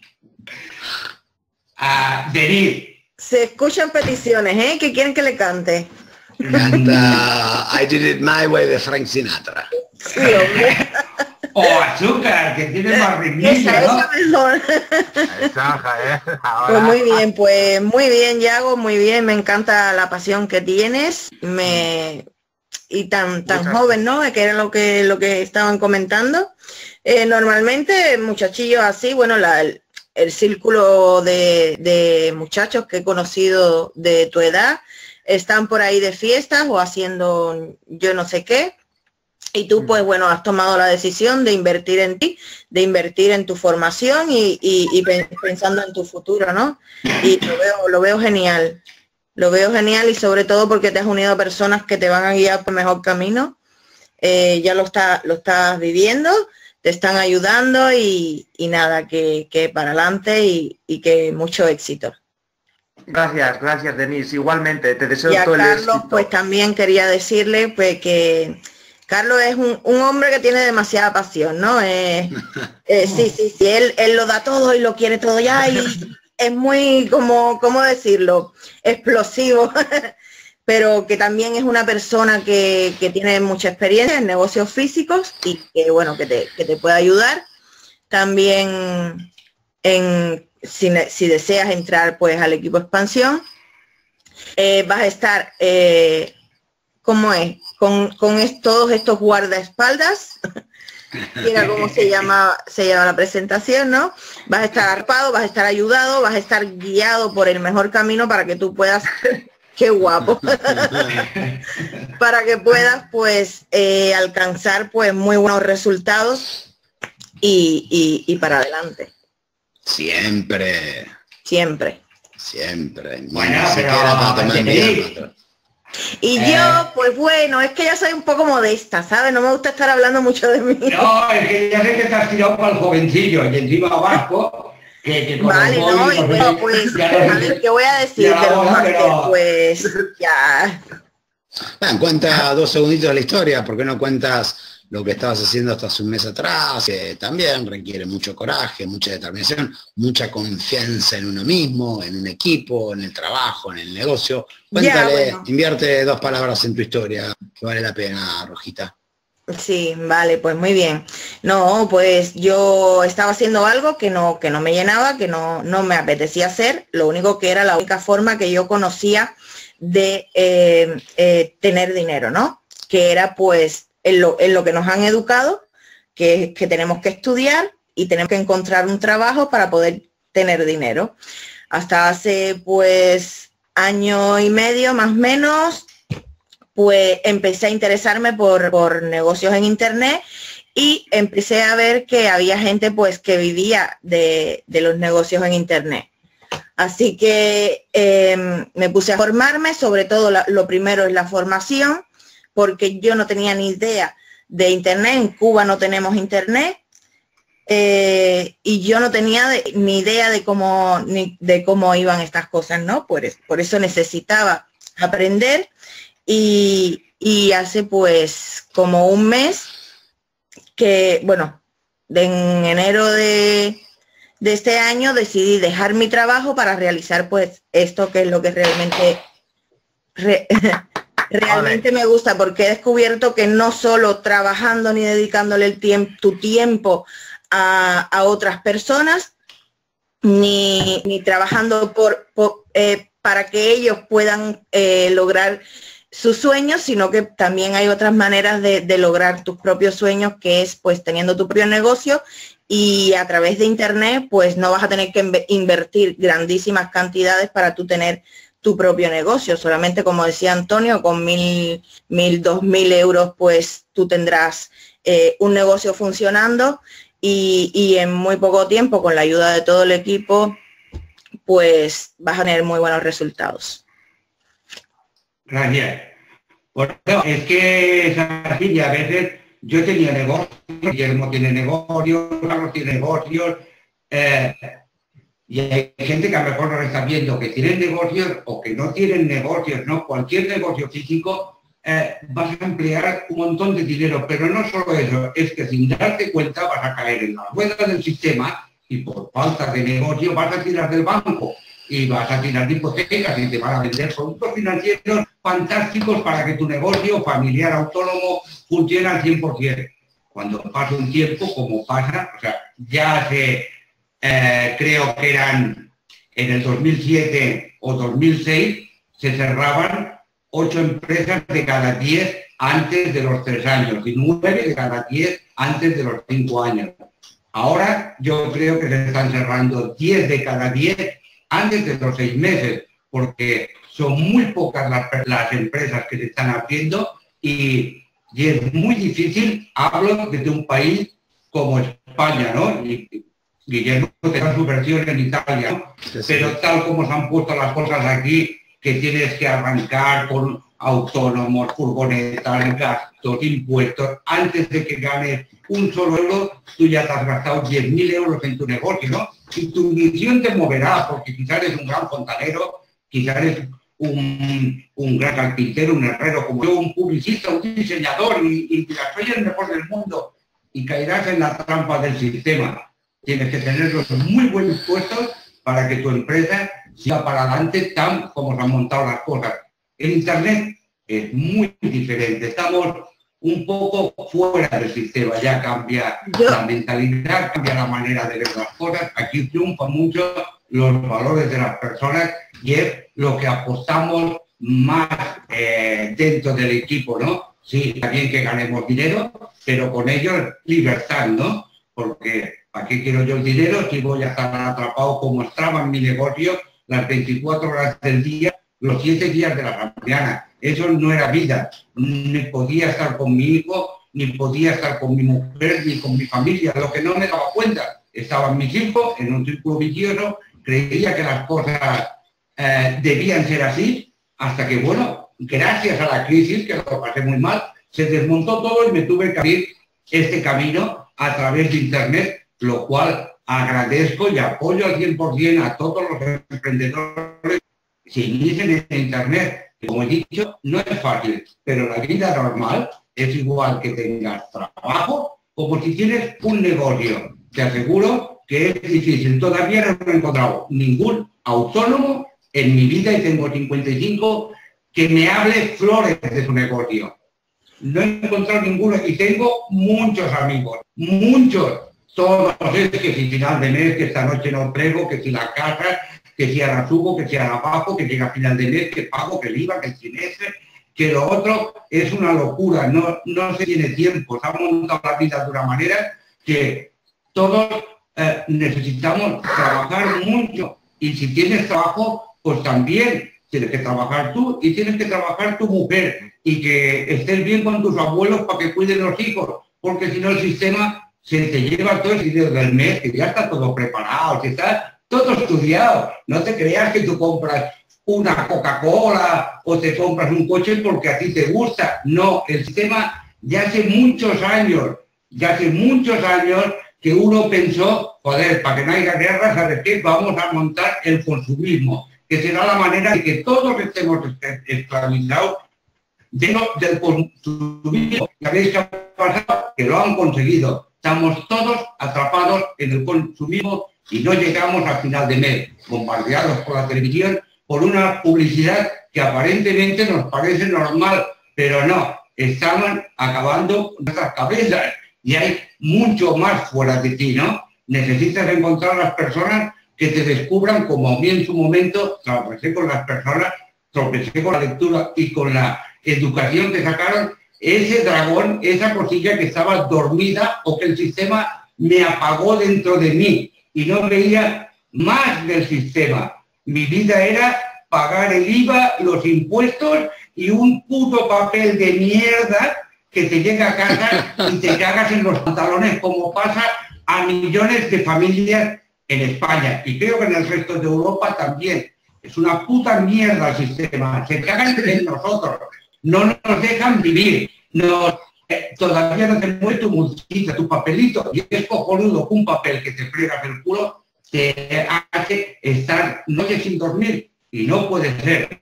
A venir. Se escuchan peticiones, ¿eh? Que quieren que le cante. Canta <laughs> I Did It My Way de Frank Sinatra. <laughs> o azúcar, que tiene más ritmillo, ¿no? Pues muy bien, pues muy bien, Yago, muy bien, me encanta la pasión que tienes, me y tan tan joven, ¿no? Que era lo que lo que estaban comentando. Eh, normalmente muchachillos así, bueno, la, el círculo de, muchachos que he conocido de tu edad están por ahí de fiestas o haciendo yo no sé qué. Y tú, pues bueno, has tomado la decisión de invertir en ti, de invertir en tu formación y, pensando en tu futuro, ¿no? Y lo veo, lo veo genial. Lo veo genial y sobre todo porque te has unido a personas que te van a guiar por mejor camino. Eh, ya lo, está, lo estás viviendo te están ayudando y, nada, que, para adelante y, que mucho éxito. Gracias, gracias Denise. Igualmente, te deseo y a Carlos, pues también quería decirle pues que Carlos es un, hombre que tiene demasiada pasión, ¿no? Eh, <laughs> eh, sí, sí, sí, él, él lo da todo y lo quiere todo ya y <laughs> es muy, como, ¿cómo decirlo? Explosivo. <laughs> pero que también es una persona que, tiene mucha experiencia en negocios físicos y que, bueno, que te, puede ayudar. También en, si, deseas entrar pues al equipo expansión, eh, vas a estar, eh, ¿cómo es? Con, todos estos guardaespaldas, <laughs> era como se llama, se llama la presentación, ¿no? Vas a estar arpado, vas a estar ayudado, vas a estar guiado por el mejor camino para que tú puedas <laughs> Qué guapo. <laughs> Para que puedas pues eh, alcanzar pues muy buenos resultados y, para adelante. Siempre. Siempre. Siempre. Y yo, eh. pues bueno, es que ya soy un poco modesta, ¿sabes? No me gusta estar hablando mucho de mí. No, es que ya sé que te has tirado para el jovencillo y encima abajo vale, no, y bueno, pues, a ver, ¿qué voy a decir? Pero, pues, ya. Bueno, cuenta dos segunditos de la historia, ¿por qué no cuentas lo que estabas haciendo hasta hace un mes atrás? Que también requiere mucho coraje, mucha determinación, mucha confianza en uno mismo, en un equipo, en el trabajo, en el negocio. Cuéntale, invierte dos palabras en tu historia, que vale la pena, Rojita. Sí, vale, pues muy bien. No, pues yo estaba haciendo algo que no, que no me llenaba, que no, no me apetecía hacer, lo único que era la única forma que yo conocía de eh, eh, tener dinero, ¿no? Que era pues en lo, en lo que nos han educado, que, que tenemos que estudiar y tenemos que encontrar un trabajo para poder tener dinero. Hasta hace pues año y medio más o menos pues empecé a interesarme por, negocios en internet y empecé a ver que había gente pues que vivía de, los negocios en internet. Así que em, me puse a formarme, sobre todo lo primero es la formación, porque yo no tenía ni idea de internet, en Cuba no tenemos internet, eh, y yo no tenía ni idea de cómo, de cómo iban estas cosas, ¿no? Por, por eso necesitaba aprender y, hace pues como un mes que, bueno, en enero de, este año decidí dejar mi trabajo para realizar pues esto que es lo que realmente <laughs> realmente me gusta porque he descubierto que no solo trabajando ni dedicándole el tiempo tu tiempo a, otras personas ni, trabajando por, eh, para que ellos puedan eh, lograr sus sueños, sino que también hay otras maneras de, lograr tus propios sueños, que es pues teniendo tu propio negocio y a través de internet pues no vas a tener que invertir grandísimas cantidades para tú tener tu propio negocio. Solamente como decía Antonio, con mil, mil, dos mil euros pues tú tendrás eh, un negocio funcionando y, y en muy poco tiempo con la ayuda de todo el equipo pues vas a tener muy buenos resultados. Gracias. Bueno, es que a veces yo tenía negocios, Guillermo tiene negocios, Carlos tiene negocios, eh, y hay gente que a lo mejor no está viendo que tienen negocios o que no tienen negocios, ¿no? Cualquier negocio físico eh, vas a emplear un montón de dinero, pero no solo eso, es que sin darte cuenta vas a caer en la rueda del sistema y por falta de negocio vas a tirar del banco y vas a tirar de hipotecas y te van a vender productos financieros fantásticos para que tu negocio familiar autónomo funcione al 100%. Cuando pasa un tiempo, como pasa, o sea, ya hace, eh, creo que eran en el 2007 o 2006, se cerraban ocho empresas de cada diez antes de los tres años y nueve de cada diez antes de los cinco años. Ahora yo creo que se están cerrando 10 de cada 10 antes de los seis meses, porque son muy pocas las, empresas que se están haciendo y, es muy difícil, hablo desde un país como España, ¿no? Y, Guillermo da su versión en Italia, ¿no? Pero tal como se han puesto las cosas aquí, que tienes que arrancar con autónomos, furgonetas, gastos, impuestos, antes de que ganes un solo euro, tú ya te has gastado 10.000 euros en tu negocio, ¿no? Y tu visión te moverá, porque quizás eres un gran fontanero, quizás eres un, gran carpintero, un herrero, como yo, un publicista, un diseñador, y, y soy el mejor del mundo, y caerás en la trampa del sistema. Tienes que tenerlos muy buenos puestos para que tu empresa siga para adelante tan como se han montado las cosas. En Internet es muy diferente. Estamos un poco fuera del sistema, ya cambia la mentalidad, cambia la manera de ver las cosas. Aquí triunfan mucho los valores de las personas y es lo que apostamos más eh, dentro del equipo, ¿no? Sí, también que ganemos dinero, pero con ello libertad, ¿no? Porque ¿para qué quiero yo el dinero si voy a estar atrapado como estaba en mi negocio las 24 horas del día, los 7 días de la mañana? Eso no era vida. Ni podía estar con mi hijo, ni podía estar con mi mujer, ni con mi familia. Lo que no me daba cuenta, estaban mis hijos en un círculo vicioso, creía que las cosas eh, debían ser así, hasta que, bueno, gracias a la crisis, que lo pasé muy mal, se desmontó todo y me tuve que abrir este camino a través de Internet, lo cual agradezco y apoyo al 100% a todos los emprendedores que inicien en Internet como he dicho, no es fácil, pero la vida normal es igual que tengas trabajo como si tienes un negocio. Te aseguro que es difícil. Todavía no he encontrado ningún autónomo en mi vida y tengo 55 que me hable flores de su negocio. No he encontrado ninguno y tengo muchos amigos, muchos. Todos es que si final de mes, que esta noche no traigo, que si la casa, que si ahora subo, que si ahora bajo, que llega a final de mes, que pago, que el IVA, que el trimestre, que lo otro es una locura, no, no se tiene tiempo, se ha la vida de una manera que todos eh, necesitamos trabajar mucho. Y si tienes trabajo, pues también tienes que trabajar tú y tienes que trabajar tu mujer y que estés bien con tus abuelos para que cuiden los hijos, porque si no el sistema se te lleva todo el dinero del mes, que ya está todo preparado, que está todo estudiado. No te creas que tú compras una Coca-Cola o te compras un coche porque a ti te gusta. No, el sistema ya hace muchos años, ya hace muchos años que uno pensó, joder, para que no haya guerra, ¿sabes qué? Vamos a montar el consumismo, que será la manera de que todos estemos esclavizados del consumismo. ¿Sabéis qué ha pasado? Que lo han conseguido. Estamos todos atrapados en el consumismo y no llegamos al final de mes, bombardeados por la televisión, por una publicidad que aparentemente nos parece normal, pero no, estaban acabando nuestras cabezas y hay mucho más fuera de ti, ¿no? Necesitas encontrar las personas que te descubran como a mí en su momento tropecé con las personas, tropecé con la lectura y con la educación que sacaron, ese dragón, esa cosilla que estaba dormida o que el sistema me apagó dentro de mí y no veía más del sistema. Mi vida era pagar el IVA, los impuestos y un puto papel de mierda que te llega a casa y te cagas en los pantalones como pasa a millones de familias en España y creo que en el resto de Europa también. Es una puta mierda el sistema. Se cagan en nosotros. No nos dejan vivir. Nos todavía no te mueve tu multita, tu papelito, y es cojonudo un papel que te fregas el culo te hace estar noches sin dormir, y no puede ser.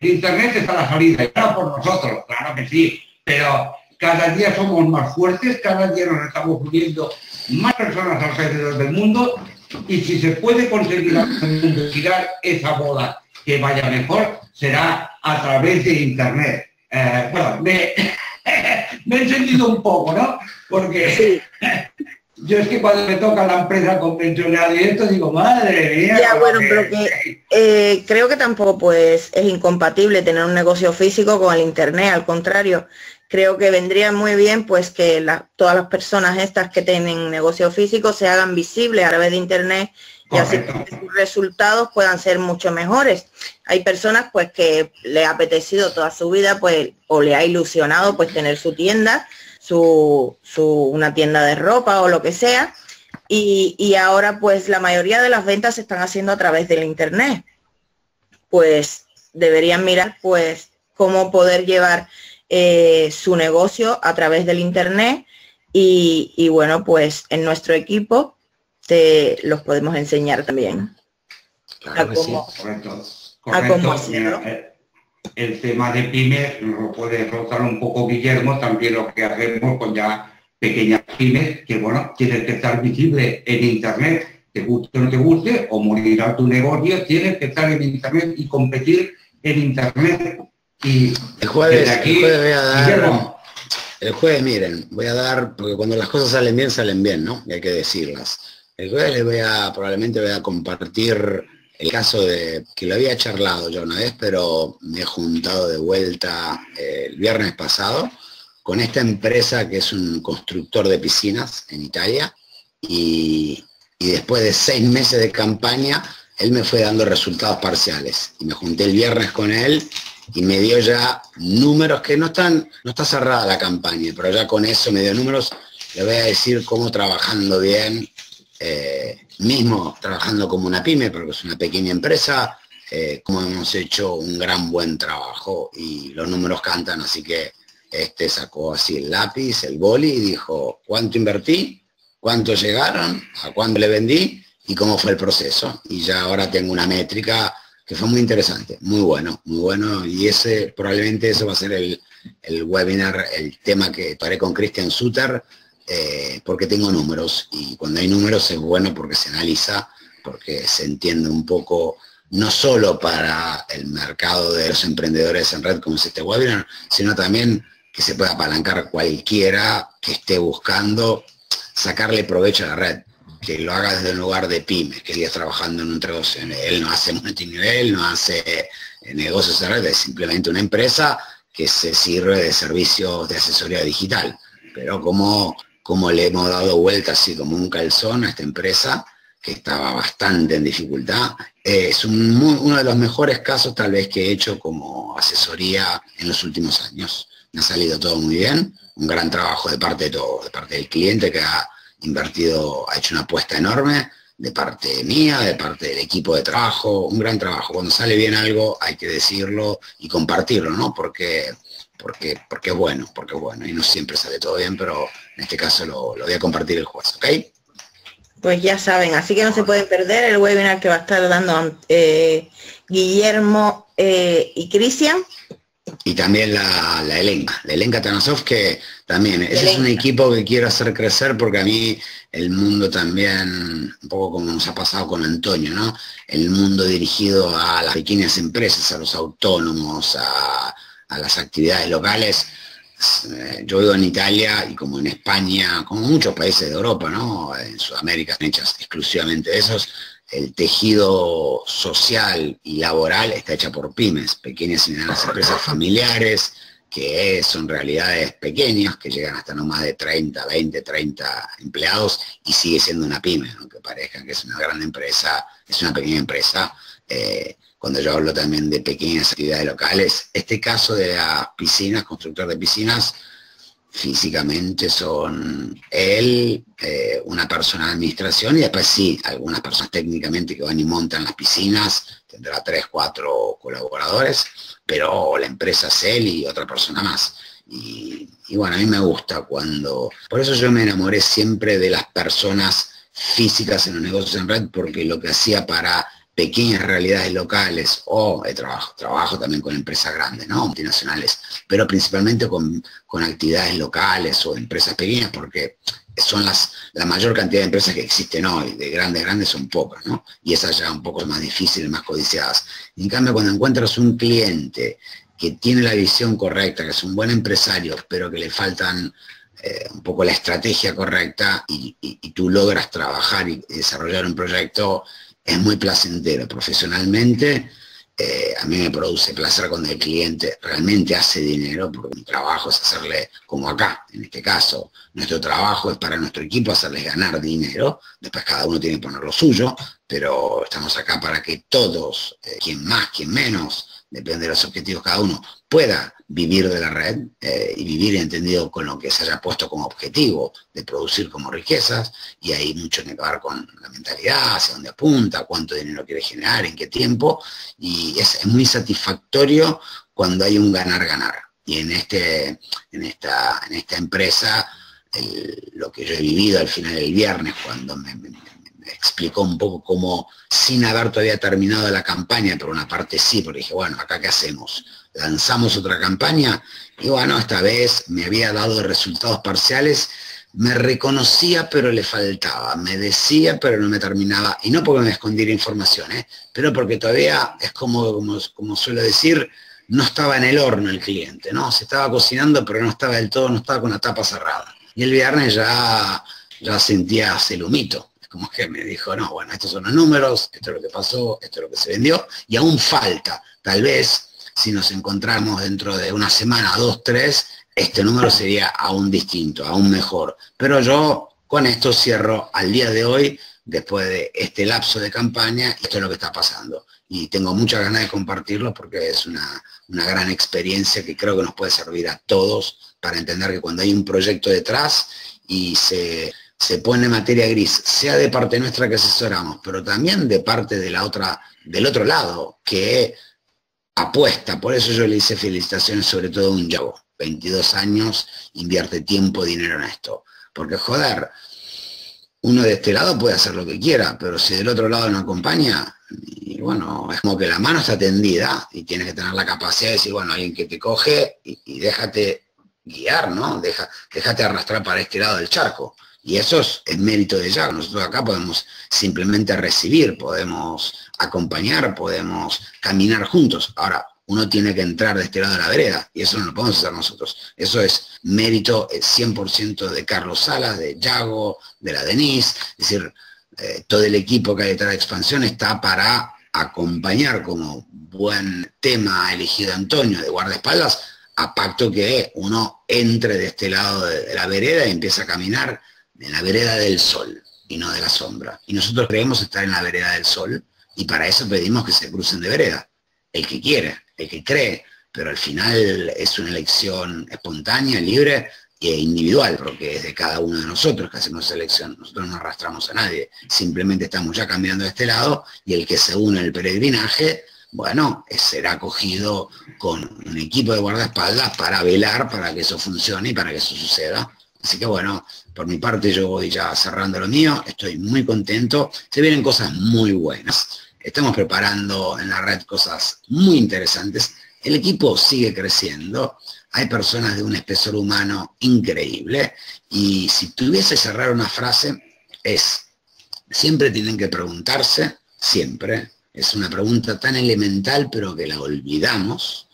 Internet está la salida, y por nosotros, claro que sí, pero cada día somos más fuertes, cada día nos estamos uniendo más personas alrededor del mundo, y si se puede conseguir investigar esa boda que vaya mejor, será a través de Internet. Eh, bueno, me, <laughs> me he encendido un poco, ¿no? Porque <laughs> yo es que cuando me toca la empresa convencional y esto digo, madre mía. Ya, bueno, pero que eh, creo que tampoco pues es incompatible tener un negocio físico con el internet, al contrario, creo que vendría muy bien pues que todas las personas estas que tienen negocio físico se hagan visibles a través de internet y así que sus resultados puedan ser mucho mejores. Hay personas pues que le ha apetecido toda su vida pues o le ha ilusionado pues tener su tienda su, una tienda de ropa o lo que sea. Y, ahora pues la mayoría de las ventas se están haciendo a través del internet. Pues deberían mirar pues cómo poder llevar eh, su negocio a través del internet y, bueno pues en nuestro equipo te los podemos enseñar también. A cómo, hacerlo. El tema de pymes, nos lo puede rotar un poco Guillermo, también lo que hacemos con ya pequeñas pymes, que bueno, tienes que estar visible en internet, te guste o no te guste, o morirá tu negocio, tienes que estar en internet y competir en internet. Y el jueves, aquí, el jueves voy a dar, el jueves miren, voy a dar, porque cuando las cosas salen bien, salen bien, ¿no? Y hay que decirlas. El jueves les voy a, probablemente voy a compartir el caso de que lo había charlado ya una vez, pero me he juntado de vuelta eh, el viernes pasado con esta empresa que es un constructor de piscinas en Italia y, después de seis meses de campaña, él me fue dando resultados parciales. Y me junté el viernes con él y me dio ya números que no están, no está cerrada la campaña, pero ya con eso me dio números. Le voy a decir cómo trabajando bien eh, mismo trabajando como una pyme, porque es una pequeña empresa, eh, como hemos hecho un gran buen trabajo y los números cantan, así que este sacó así el lápiz, el boli y dijo cuánto invertí, cuánto llegaron, a cuándo le vendí y cómo fue el proceso. Y ya ahora tengo una métrica que fue muy interesante, muy bueno, muy bueno. Y ese probablemente eso va a ser el, el webinar, el tema que paré con Christian Suter eh, porque tengo números y cuando hay números es bueno porque se analiza, porque se entiende un poco, no solo para el mercado de los emprendedores en red como es este webinar, sino también que se pueda apalancar cualquiera que esté buscando sacarle provecho a la red, que lo haga desde un lugar de pyme, que esté trabajando en un negocio. Él no hace multinivel, no hace eh, negocios en red, es simplemente una empresa que se sirve de servicios de asesoría digital. Pero como le hemos dado vuelta así como un calzón a esta empresa que estaba bastante en dificultad. Es uno de los mejores casos tal vez que he hecho como asesoría en los últimos años. Me ha salido todo muy bien, un gran trabajo de parte de todo, de parte del cliente que ha invertido, ha hecho una apuesta enorme, de parte mía, de parte del equipo de trabajo, un gran trabajo. Cuando sale bien algo hay que decirlo y compartirlo, ¿no? Porque porque, porque es bueno, porque es bueno, y no siempre sale todo bien, pero en este caso lo, voy a compartir el juez, ¿ok? Pues ya saben, así que no se pueden perder el webinar que va a estar dando eh, Guillermo eh, y Cristian. Y también la, la Elenca, la Elenca Tanasov, que también, ese es un equipo que quiero hacer crecer porque a mí el mundo también, un poco como nos ha pasado con Antonio, ¿no? El mundo dirigido a las pequeñas empresas, a los autónomos, a, a las actividades locales. Eh, yo vivo en Italia y como en España, como muchos países de Europa, ¿no? En Sudamérica hechas exclusivamente de esos, el tejido social y laboral está hecha por pymes, pequeñas y medianas empresas familiares, que son realidades pequeñas, que llegan hasta no más de 30, 20, 30 empleados y sigue siendo una pyme, aunque parezca que es una gran empresa, es una pequeña empresa. Eh, cuando yo hablo también de pequeñas actividades locales, este caso de las piscinas, constructor de piscinas, físicamente son él, eh, una persona de administración y después sí, algunas personas técnicamente que van y montan las piscinas, tendrá tres, cuatro colaboradores, pero la empresa es él y otra persona más. Y, y bueno, a mí me gusta cuando... Por eso yo me enamoré siempre de las personas físicas en los negocios en red, porque lo que hacía para pequeñas realidades locales o de trabajo, trabajo también con empresas grandes, ¿no? multinacionales, pero principalmente con, actividades locales o empresas pequeñas, porque son las, la mayor cantidad de empresas que existen hoy, de grandes, grandes son pocas, ¿no? Y esas ya un poco más difíciles, más codiciadas. En cambio, cuando encuentras un cliente que tiene la visión correcta, que es un buen empresario, pero que le faltan eh, un poco la estrategia correcta y, tú logras trabajar y desarrollar un proyecto, es muy placentero profesionalmente. Eh, a mí me produce placer cuando el cliente realmente hace dinero, porque mi trabajo es hacerle, como acá, en este caso, nuestro trabajo es para nuestro equipo hacerles ganar dinero, después cada uno tiene que poner lo suyo, pero estamos acá para que todos, eh, quien más, quien menos, depende de los objetivos cada uno, pueda vivir de la red eh, y vivir entendido con lo que se haya puesto como objetivo de producir como riquezas y hay mucho que ver con la mentalidad, hacia dónde apunta, cuánto dinero quiere generar, en qué tiempo y es, muy satisfactorio cuando hay un ganar-ganar. Y en, este, en, esta, en esta empresa, lo que yo he vivido al final del viernes, cuando me explicó un poco cómo, sin haber todavía terminado la campaña, por una parte sí, porque dije, bueno, acá qué hacemos, lanzamos otra campaña, y bueno, esta vez me había dado resultados parciales, me reconocía pero le faltaba, me decía pero no me terminaba, y no porque me escondiera información, ¿eh? pero porque todavía es como, como, como suelo decir, no estaba en el horno el cliente, ¿no? Se estaba cocinando pero no estaba del todo, no estaba con la tapa cerrada. Y el viernes ya, ya sentía el humito como que me dijo, no, bueno, estos son los números, esto es lo que pasó, esto es lo que se vendió, y aún falta, tal vez, si nos encontramos dentro de una semana, dos, tres, este número sería aún distinto, aún mejor. Pero yo con esto cierro al día de hoy, después de este lapso de campaña, esto es lo que está pasando. Y tengo muchas ganas de compartirlo porque es una, una gran experiencia que creo que nos puede servir a todos para entender que cuando hay un proyecto detrás y se se pone materia gris, sea de parte nuestra que asesoramos, pero también de parte de la otra, del otro lado, que apuesta. Por eso yo le hice felicitaciones sobre todo a un Yago. 22 años, invierte tiempo, dinero en esto. Porque joder, uno de este lado puede hacer lo que quiera, pero si del otro lado no acompaña, y bueno, es como que la mano está tendida y tienes que tener la capacidad de decir, bueno, alguien que te coge y, déjate guiar, ¿no? Deja, déjate arrastrar para este lado del charco. Y eso es, mérito de ya. Nosotros acá podemos simplemente recibir, podemos acompañar, podemos caminar juntos. Ahora, uno tiene que entrar de este lado de la vereda y eso no lo podemos hacer nosotros. Eso es mérito 100% eh, de Carlos Salas, de Yago, de la Denise. Es decir, eh, todo el equipo que hay detrás de expansión está para acompañar como buen tema elegido Antonio de guardaespaldas a pacto que uno entre de este lado de la vereda y empiece a caminar en la vereda del sol y no de la sombra. Y nosotros creemos estar en la vereda del sol y para eso pedimos que se crucen de vereda. El que quiere, el que cree, pero al final es una elección espontánea, libre e individual, porque es de cada uno de nosotros que hacemos esa elección. Nosotros no arrastramos a nadie, simplemente estamos ya cambiando de este lado y el que se une al peregrinaje, bueno, será acogido con un equipo de guardaespaldas para velar para que eso funcione y para que eso suceda Así que bueno, por mi parte yo voy ya cerrando lo mío, estoy muy contento, se vienen cosas muy buenas, estamos preparando en la red cosas muy interesantes, el equipo sigue creciendo, hay personas de un espesor humano increíble. Y si tuviese cerrar una frase es, siempre tienen que preguntarse, siempre, es una pregunta tan elemental pero que la olvidamos,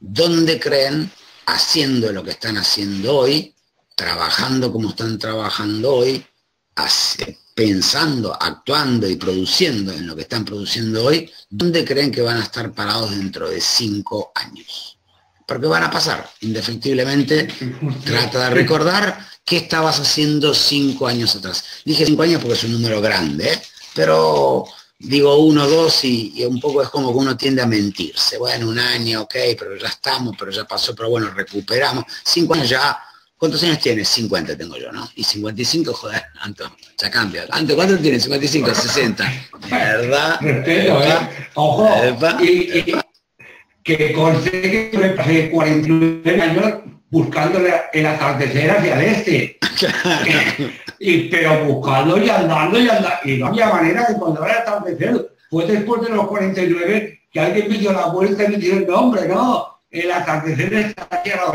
¿dónde creen, haciendo lo que están haciendo hoy, trabajando como están trabajando hoy, pensando, actuando y produciendo en lo que están produciendo hoy, ¿dónde creen que van a estar parados dentro de cinco años? Porque van a pasar, indefectiblemente, trata de recordar qué estabas haciendo cinco años atrás. Dije cinco años porque es un número grande, ¿eh? pero digo uno, dos y, y, un poco es como que uno tiende a mentirse. Bueno, un año, ok, pero ya estamos, pero ya pasó, pero bueno, recuperamos. Cinco años ya ¿Cuántos años tienes? 50 tengo yo, ¿no? Y 55, joder, Anto, ya cambia. Anto, ¿cuántos tienes? 55, 60. ¿Verdad? Respeto, ¿eh? Ojo, y, que consigue que 49 años buscando el atardecer hacia el este. <laughs> y, pero buscando y andando y andando. Y no había manera de encontrar el atardecer. Fue después de los 49 que alguien me dio la vuelta y me dijo, no, hombre, no, el atardecer está aquí a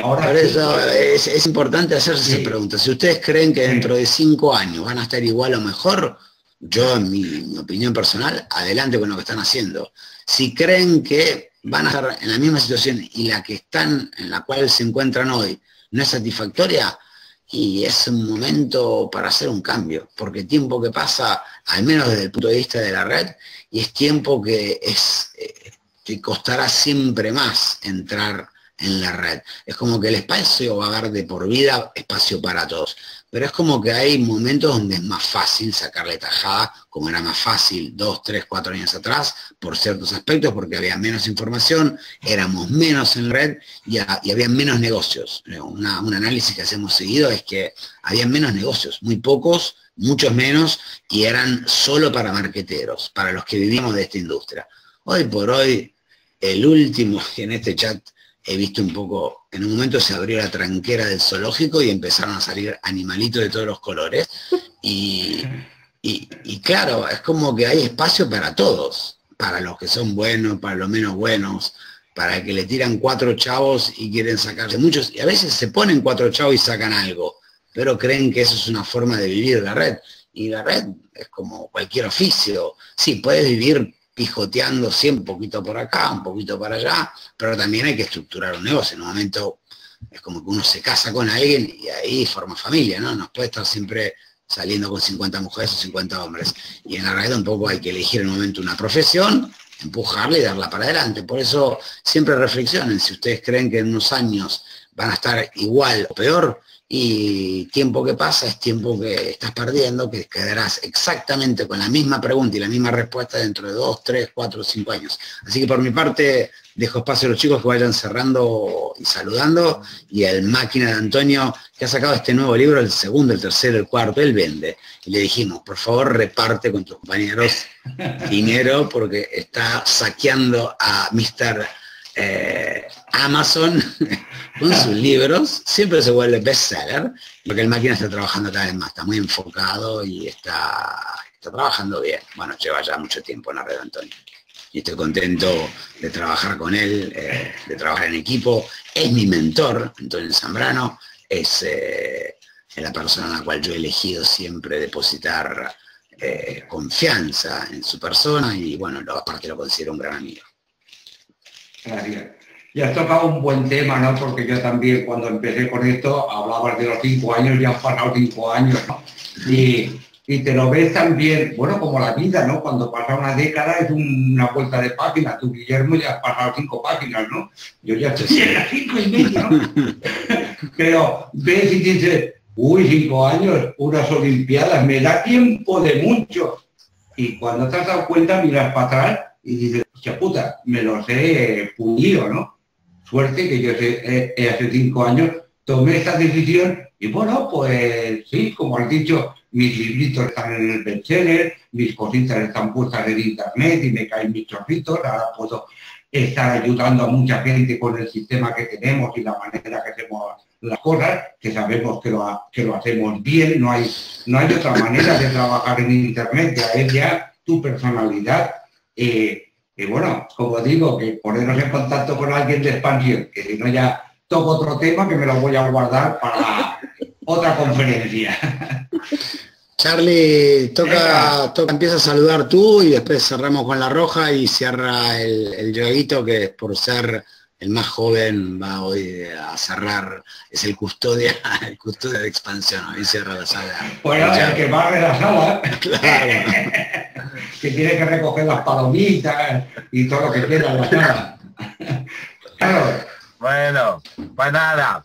Por eso es, importante hacerse esa pregunta. Si ustedes creen que dentro de cinco años van a estar igual o mejor, yo en mi, opinión personal, adelante con lo que están haciendo. Si creen que van a estar en la misma situación y la que están, en la cual se encuentran hoy, no es satisfactoria, y es un momento para hacer un cambio, porque el tiempo que pasa, al menos desde el punto de vista de la red, y es tiempo que es eh, que costará siempre más entrar en la red. Es como que el espacio va a haber de por vida espacio para todos. Pero es como que hay momentos donde es más fácil sacarle tajada, como era más fácil dos, tres, cuatro años atrás, por ciertos aspectos, porque había menos información, éramos menos en red y, había menos negocios. un análisis que hacemos seguido es que había menos negocios, muy pocos, muchos menos, y eran solo para marqueteros, para los que vivimos de esta industria. Hoy por hoy, el último, en este chat he visto un poco, en un momento se abrió la tranquera del zoológico y empezaron a salir animalitos de todos los colores. Y, claro, es como que hay espacio para todos, para los que son buenos, para los menos buenos, para que le tiran cuatro chavos y quieren sacarse muchos. Y a veces se ponen cuatro chavos y sacan algo, pero creen que eso es una forma de vivir la red. Y la red es como cualquier oficio. Sí, puedes vivir pijoteando siempre un poquito por acá, un poquito para allá, pero también hay que estructurar un negocio. En un momento es como que uno se casa con alguien y ahí forma familia, ¿no? No puede estar siempre saliendo con 50 mujeres o 50 hombres. Y en la realidad un poco hay que elegir en un momento una profesión, empujarla y darla para adelante. Por eso siempre reflexionen, si ustedes creen que en unos años van a estar igual o peor, y tiempo que pasa es tiempo que estás perdiendo, que quedarás exactamente con la misma pregunta y la misma respuesta dentro de dos, tres, cuatro, cinco años. Así que por mi parte dejo espacio a los chicos que vayan cerrando y saludando y el máquina de Antonio que ha sacado este nuevo libro, el segundo, el tercero, el cuarto, él vende. Y le dijimos, por favor reparte con tus compañeros <laughs> dinero porque está saqueando a Mr. Eh, Amazon <laughs> con sus libros, siempre se vuelve bestseller, porque el máquina está trabajando cada vez más, está muy enfocado y está, está trabajando bien. Bueno, lleva ya mucho tiempo en la red, Antonio. Y estoy contento de trabajar con él, eh, de trabajar en equipo. Es mi mentor, Antonio Zambrano, es, eh, la persona en la cual yo he elegido siempre depositar confianza en su persona y bueno, aparte lo considero un gran amigo. Gracias. Y has tocado un buen tema, ¿no? Porque yo también cuando empecé con esto hablabas de los cinco años, ya han pasado cinco años, ¿no? Y, te lo ves también, bueno, como la vida, ¿no? Cuando pasa una década es una vuelta de página. Tú, Guillermo, ya has pasado cinco páginas, ¿no? Yo ya estoy en cinco y medio, ¿no? <laughs> Pero ves y dices, uy, cinco años, unas olimpiadas, me da tiempo de mucho. Y cuando te has dado cuenta, miras para atrás y dices, puta, me los he pulido, ¿no? Suerte que yo hace cinco años tomé esta decisión y bueno, pues sí, como has dicho, mis libritos están en el bestseller, mis cositas están puestas en internet y me caen mis chorritos, ahora puedo estar ayudando a mucha gente con el sistema que tenemos y la manera que hacemos las cosas, que sabemos que lo, que lo hacemos bien, no hay, no hay otra manera de trabajar en internet, ya es ya tu personalidad y bueno, como digo, que ponernos en contacto con alguien de expansión, que si no ya toco otro tema que me lo voy a guardar para otra conferencia. <laughs> Charlie, toca, toca, empieza a saludar tú y después cerramos con la roja y cierra el, el que por ser el más joven va hoy a cerrar, es el custodia, <laughs> el custodia de expansión, hoy cierra la sala. Bueno, el que va de la sala, claro. Que tiene que recoger las palomitas y todo lo que quiera. Bueno, pues nada.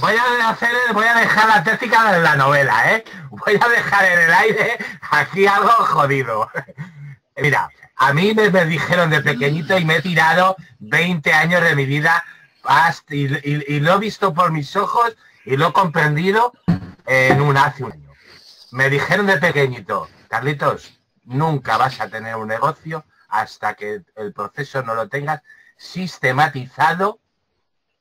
Voy a hacer, voy a dejar la técnica de la novela, ¿eh? Voy a dejar en el aire aquí algo jodido. <laughs> Mira, a mí me, dijeron de pequeñito y me he tirado 20 años de mi vida y, lo he visto por mis ojos y lo he comprendido en un hace un año. Me dijeron de pequeñito, Carlitos, nunca vas a tener un negocio hasta que el proceso no lo tengas sistematizado,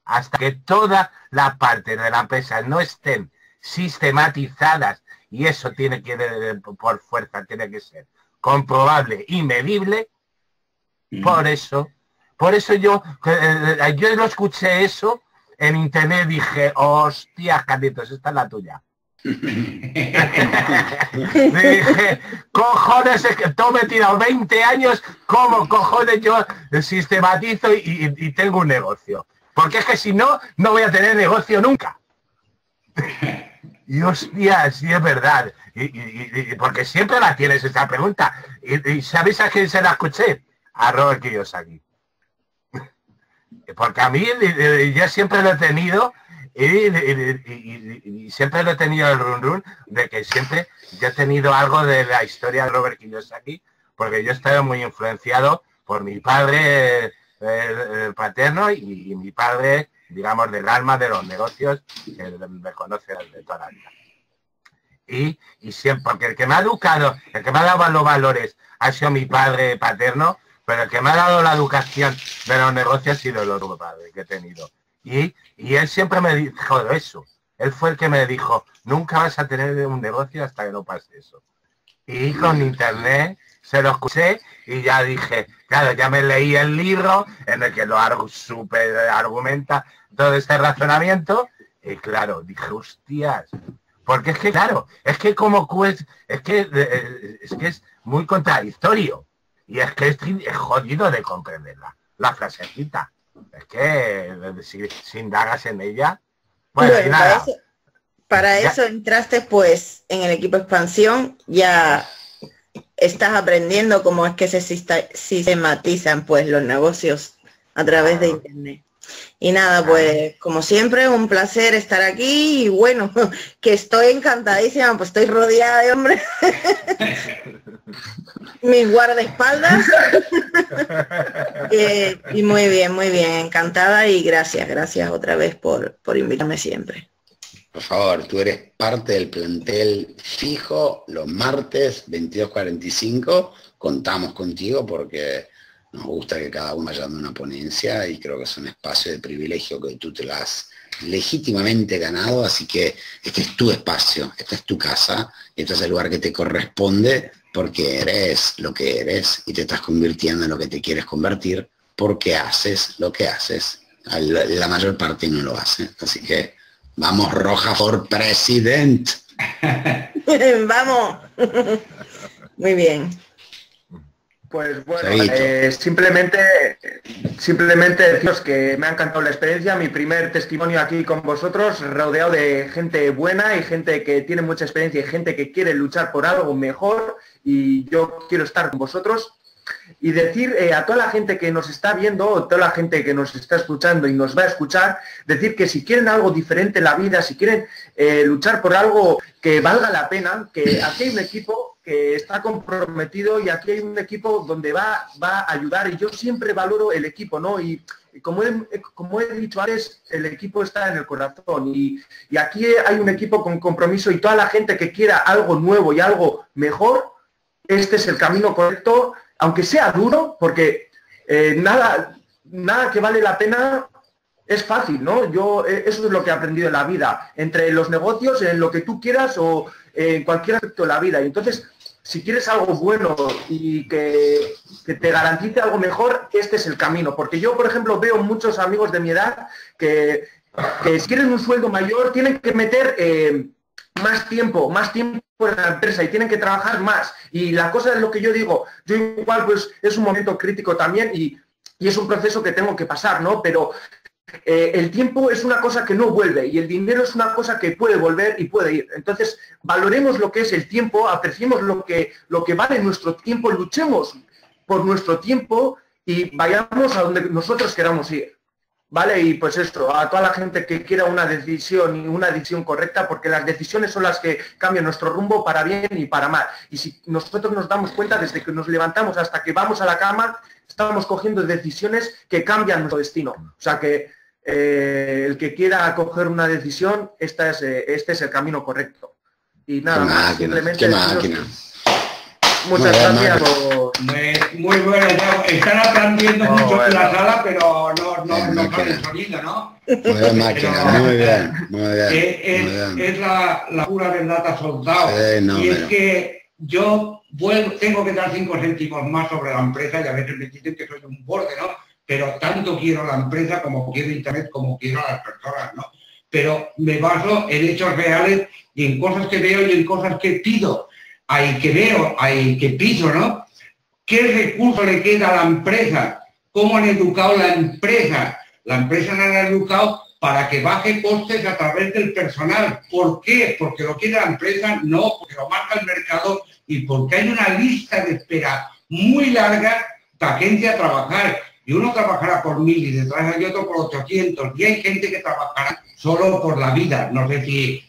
hasta que toda la parte de la empresa no estén sistematizadas y eso tiene que, por fuerza, tiene que ser comprobable y medible. Mm. Por eso, por eso yo, eh, eh, yo lo escuché eso en internet dije, hostia, Carlitos, esta es la tuya. Dije, <laughs> cojones, es que todo me he tirado 20 años, ¿cómo cojones yo sistematizo y, y, tengo un negocio? Porque es que si no, no voy a tener negocio nunca. Y hostia, sí es verdad. Y, porque siempre la tienes esa pregunta. Y, ¿sabéis a quién se la escuché? A Robert Kiyosaki. Porque a mí yo siempre lo he tenido y, siempre lo he tenido el run run de que siempre yo he tenido algo de la historia de Robert Kiyosaki porque yo he estado muy influenciado por mi padre paterno y, mi padre, digamos, del alma de los negocios, que me conoce de toda la vida. Y, y siempre, porque el que me ha educado, el que me ha dado los valores ha sido mi padre paterno, pero el que me ha dado la educación de los negocios ha sido el otro padre que he tenido. Y, y él siempre me dijo eso. Él fue el que me dijo, nunca vas a tener un negocio hasta que no pase eso. Y con internet se lo escuché y ya dije, claro, ya me leí el libro en el que lo super argumenta todo este razonamiento y claro, dije, hostias, porque es que claro, es que como es, es que es que es muy contradictorio y es que es, jodido de comprenderla, la frasecita. Es que si, si indagas en ella, bueno, nada. Para eso, entraste pues en el equipo expansión, ya estás aprendiendo cómo es que se sistematizan pues los negocios a través de internet. Y nada, pues como siempre, un placer estar aquí y bueno, <laughs> que estoy encantadísima, pues estoy rodeada de hombres. <laughs> Mis guardaespaldas. <laughs> Eh, y muy bien, muy bien, encantada y gracias, gracias otra vez por, por invitarme siempre. Por favor, tú eres parte del plantel fijo los martes 22.45. Contamos contigo porque nos gusta que cada uno vaya dando una ponencia y creo que es un espacio de privilegio que tú te lo has legítimamente ganado, así que este es tu espacio, esta es tu casa, este es el lugar que te corresponde porque eres lo que eres y te estás convirtiendo en lo que te quieres convertir porque haces lo que haces. La mayor parte no lo hace, así que Vamos, Roja por president. <laughs> Vamos. <laughs> Muy bien. Pues bueno, eh, simplemente, simplemente deciros que me ha encantado la experiencia, mi primer testimonio aquí con vosotros, rodeado de gente buena y gente que tiene mucha experiencia y gente que quiere luchar por algo mejor y yo quiero estar con vosotros. Y decir eh, a toda la gente que nos está viendo, toda la gente que nos está escuchando y nos va a escuchar, decir que si quieren algo diferente en la vida, si quieren eh, luchar por algo que valga la pena, que aquí hay un equipo que está comprometido y aquí hay un equipo donde va, va a ayudar y yo siempre valoro el equipo, ¿no? Y, como he, como he dicho antes, el equipo está en el corazón y, y aquí hay un equipo con compromiso y toda la gente que quiera algo nuevo y algo mejor, este es el camino correcto aunque sea duro, porque eh, nada, nada que vale la pena es fácil, ¿no? Yo, eh, eso es lo que he aprendido en la vida, entre los negocios, en lo que tú quieras o en cualquier aspecto de la vida. Y entonces, si quieres algo bueno y que, te garantice algo mejor, este es el camino. Porque yo, por ejemplo, veo muchos amigos de mi edad que, si quieren un sueldo mayor, tienen que meter eh, más tiempo, más tiempo en la empresa y tienen que trabajar más. Y la cosa es lo que yo digo, yo igual pues es un momento crítico también y, es un proceso que tengo que pasar, ¿no? Pero eh, el tiempo es una cosa que no vuelve y el dinero es una cosa que puede volver y puede ir. Entonces, valoremos lo que es el tiempo, apreciemos lo que, lo que vale nuestro tiempo, luchemos por nuestro tiempo y vayamos a donde nosotros queramos ir. ¿Vale? Y pues esto, a toda la gente que quiera una decisión y una decisión correcta, porque las decisiones son las que cambian nuestro rumbo para bien y para mal. Y si nosotros nos damos cuenta, desde que nos levantamos hasta que vamos a la cama, estamos cogiendo decisiones que cambian nuestro destino. O sea que eh, el que quiera coger una decisión, esta es, eh, este es el camino correcto. Y nada más, simplemente... Muchas gracias Muy, bueno, están aprendiendo mucho en la sala, pero no, no, no con el sonido, ¿no? Muy bien, máquina, muy bien, muy bien. Es, la, la, pura verdad ha soltado. y es que yo tengo que dar cinco céntimos más sobre la empresa y a veces me dicen que soy un borde, ¿no? Pero tanto quiero la empresa como quiero Internet, como quiero a las personas, ¿no? Pero me baso en hechos reales y en cosas que veo y en cosas que pido hay que veo, hay que piso, ¿no? ¿Qué recurso le queda a la empresa? ¿Cómo han educado la empresa? La empresa la ha educado para que baje costes a través del personal. ¿Por qué? Porque lo quiere la empresa, no, porque lo marca el mercado y porque hay una lista de espera muy larga para gente a trabajar. Y uno trabajará por mil y detrás hay otro por 800. Y hay gente que trabajará solo por la vida. No sé si,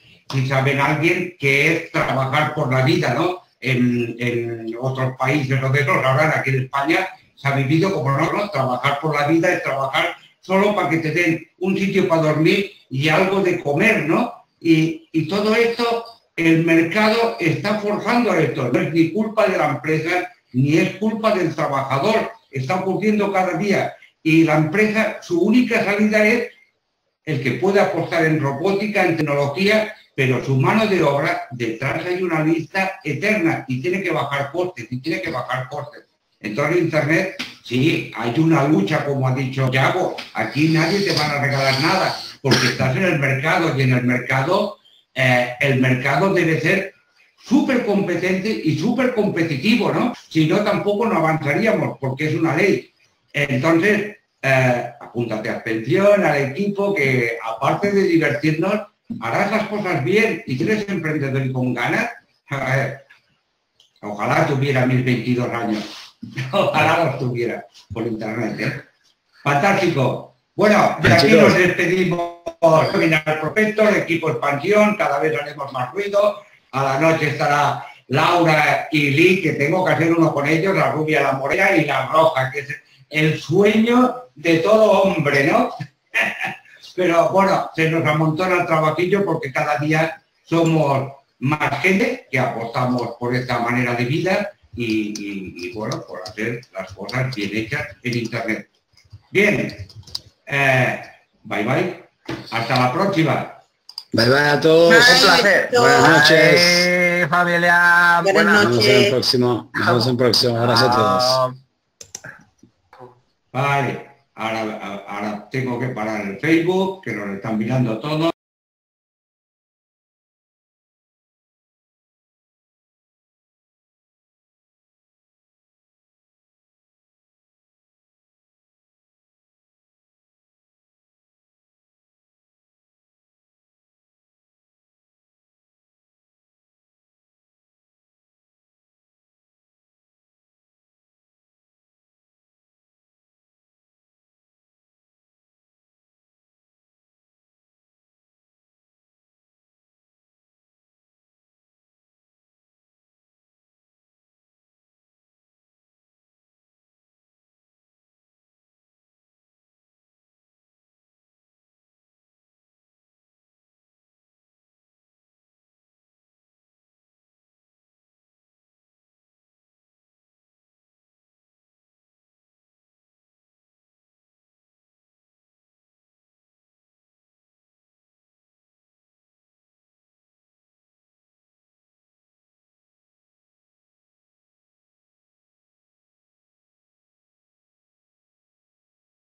saben alguien que es trabajar por la vida, ¿no? En, otros países o de otros, ahora aquí en España se ha vivido como no, no, trabajar por la vida es trabajar solo para que te den un sitio para dormir y algo de comer, ¿no? Y, y todo esto, el mercado está forzando esto, no es ni culpa de la empresa, ni es culpa del trabajador, está ocurriendo cada día. Y la empresa, su única salida es el que puede apostar en robótica, en tecnología, pero su mano de obra, detrás hay una lista eterna y tiene que bajar costes, y tiene que bajar costes. Entonces Internet, sí, hay una lucha, como ha dicho Yago, aquí nadie te va a regalar nada, porque estás en el mercado y en el mercado, eh, el mercado debe ser súper competente y súper competitivo, ¿no? Si no, tampoco no avanzaríamos, porque es una ley. Entonces, eh, apúntate a pensión, al equipo, que aparte de divertirnos, harás las cosas bien y tienes emprendedor y con ganas. <laughs> ojalá tuviera mis 22 años. <laughs> Ojalá los tuviera por internet. ¿eh? Fantástico. Bueno, de aquí nos despedimos. el prospecto, el equipo expansión, cada vez haremos más ruido. A la noche estará Laura y Lee, que tengo que hacer uno con ellos, la rubia, la morena y la roja, que es el sueño de todo hombre, ¿no? <laughs> Pero bueno, se nos amontona el trabajillo porque cada día somos más gente que apostamos por esta manera de vida y, bueno, por hacer las cosas bien hechas en Internet. Bien, eh, bye bye, hasta la próxima. Bye bye a todos. Un placer. Buenas noches. familia. Buenas Nos vemos en el noches. próximo. Nos vemos en el próximo. Abrazo a todos. Vale, ahora, ahora tengo que parar el Facebook, que nos están mirando todos.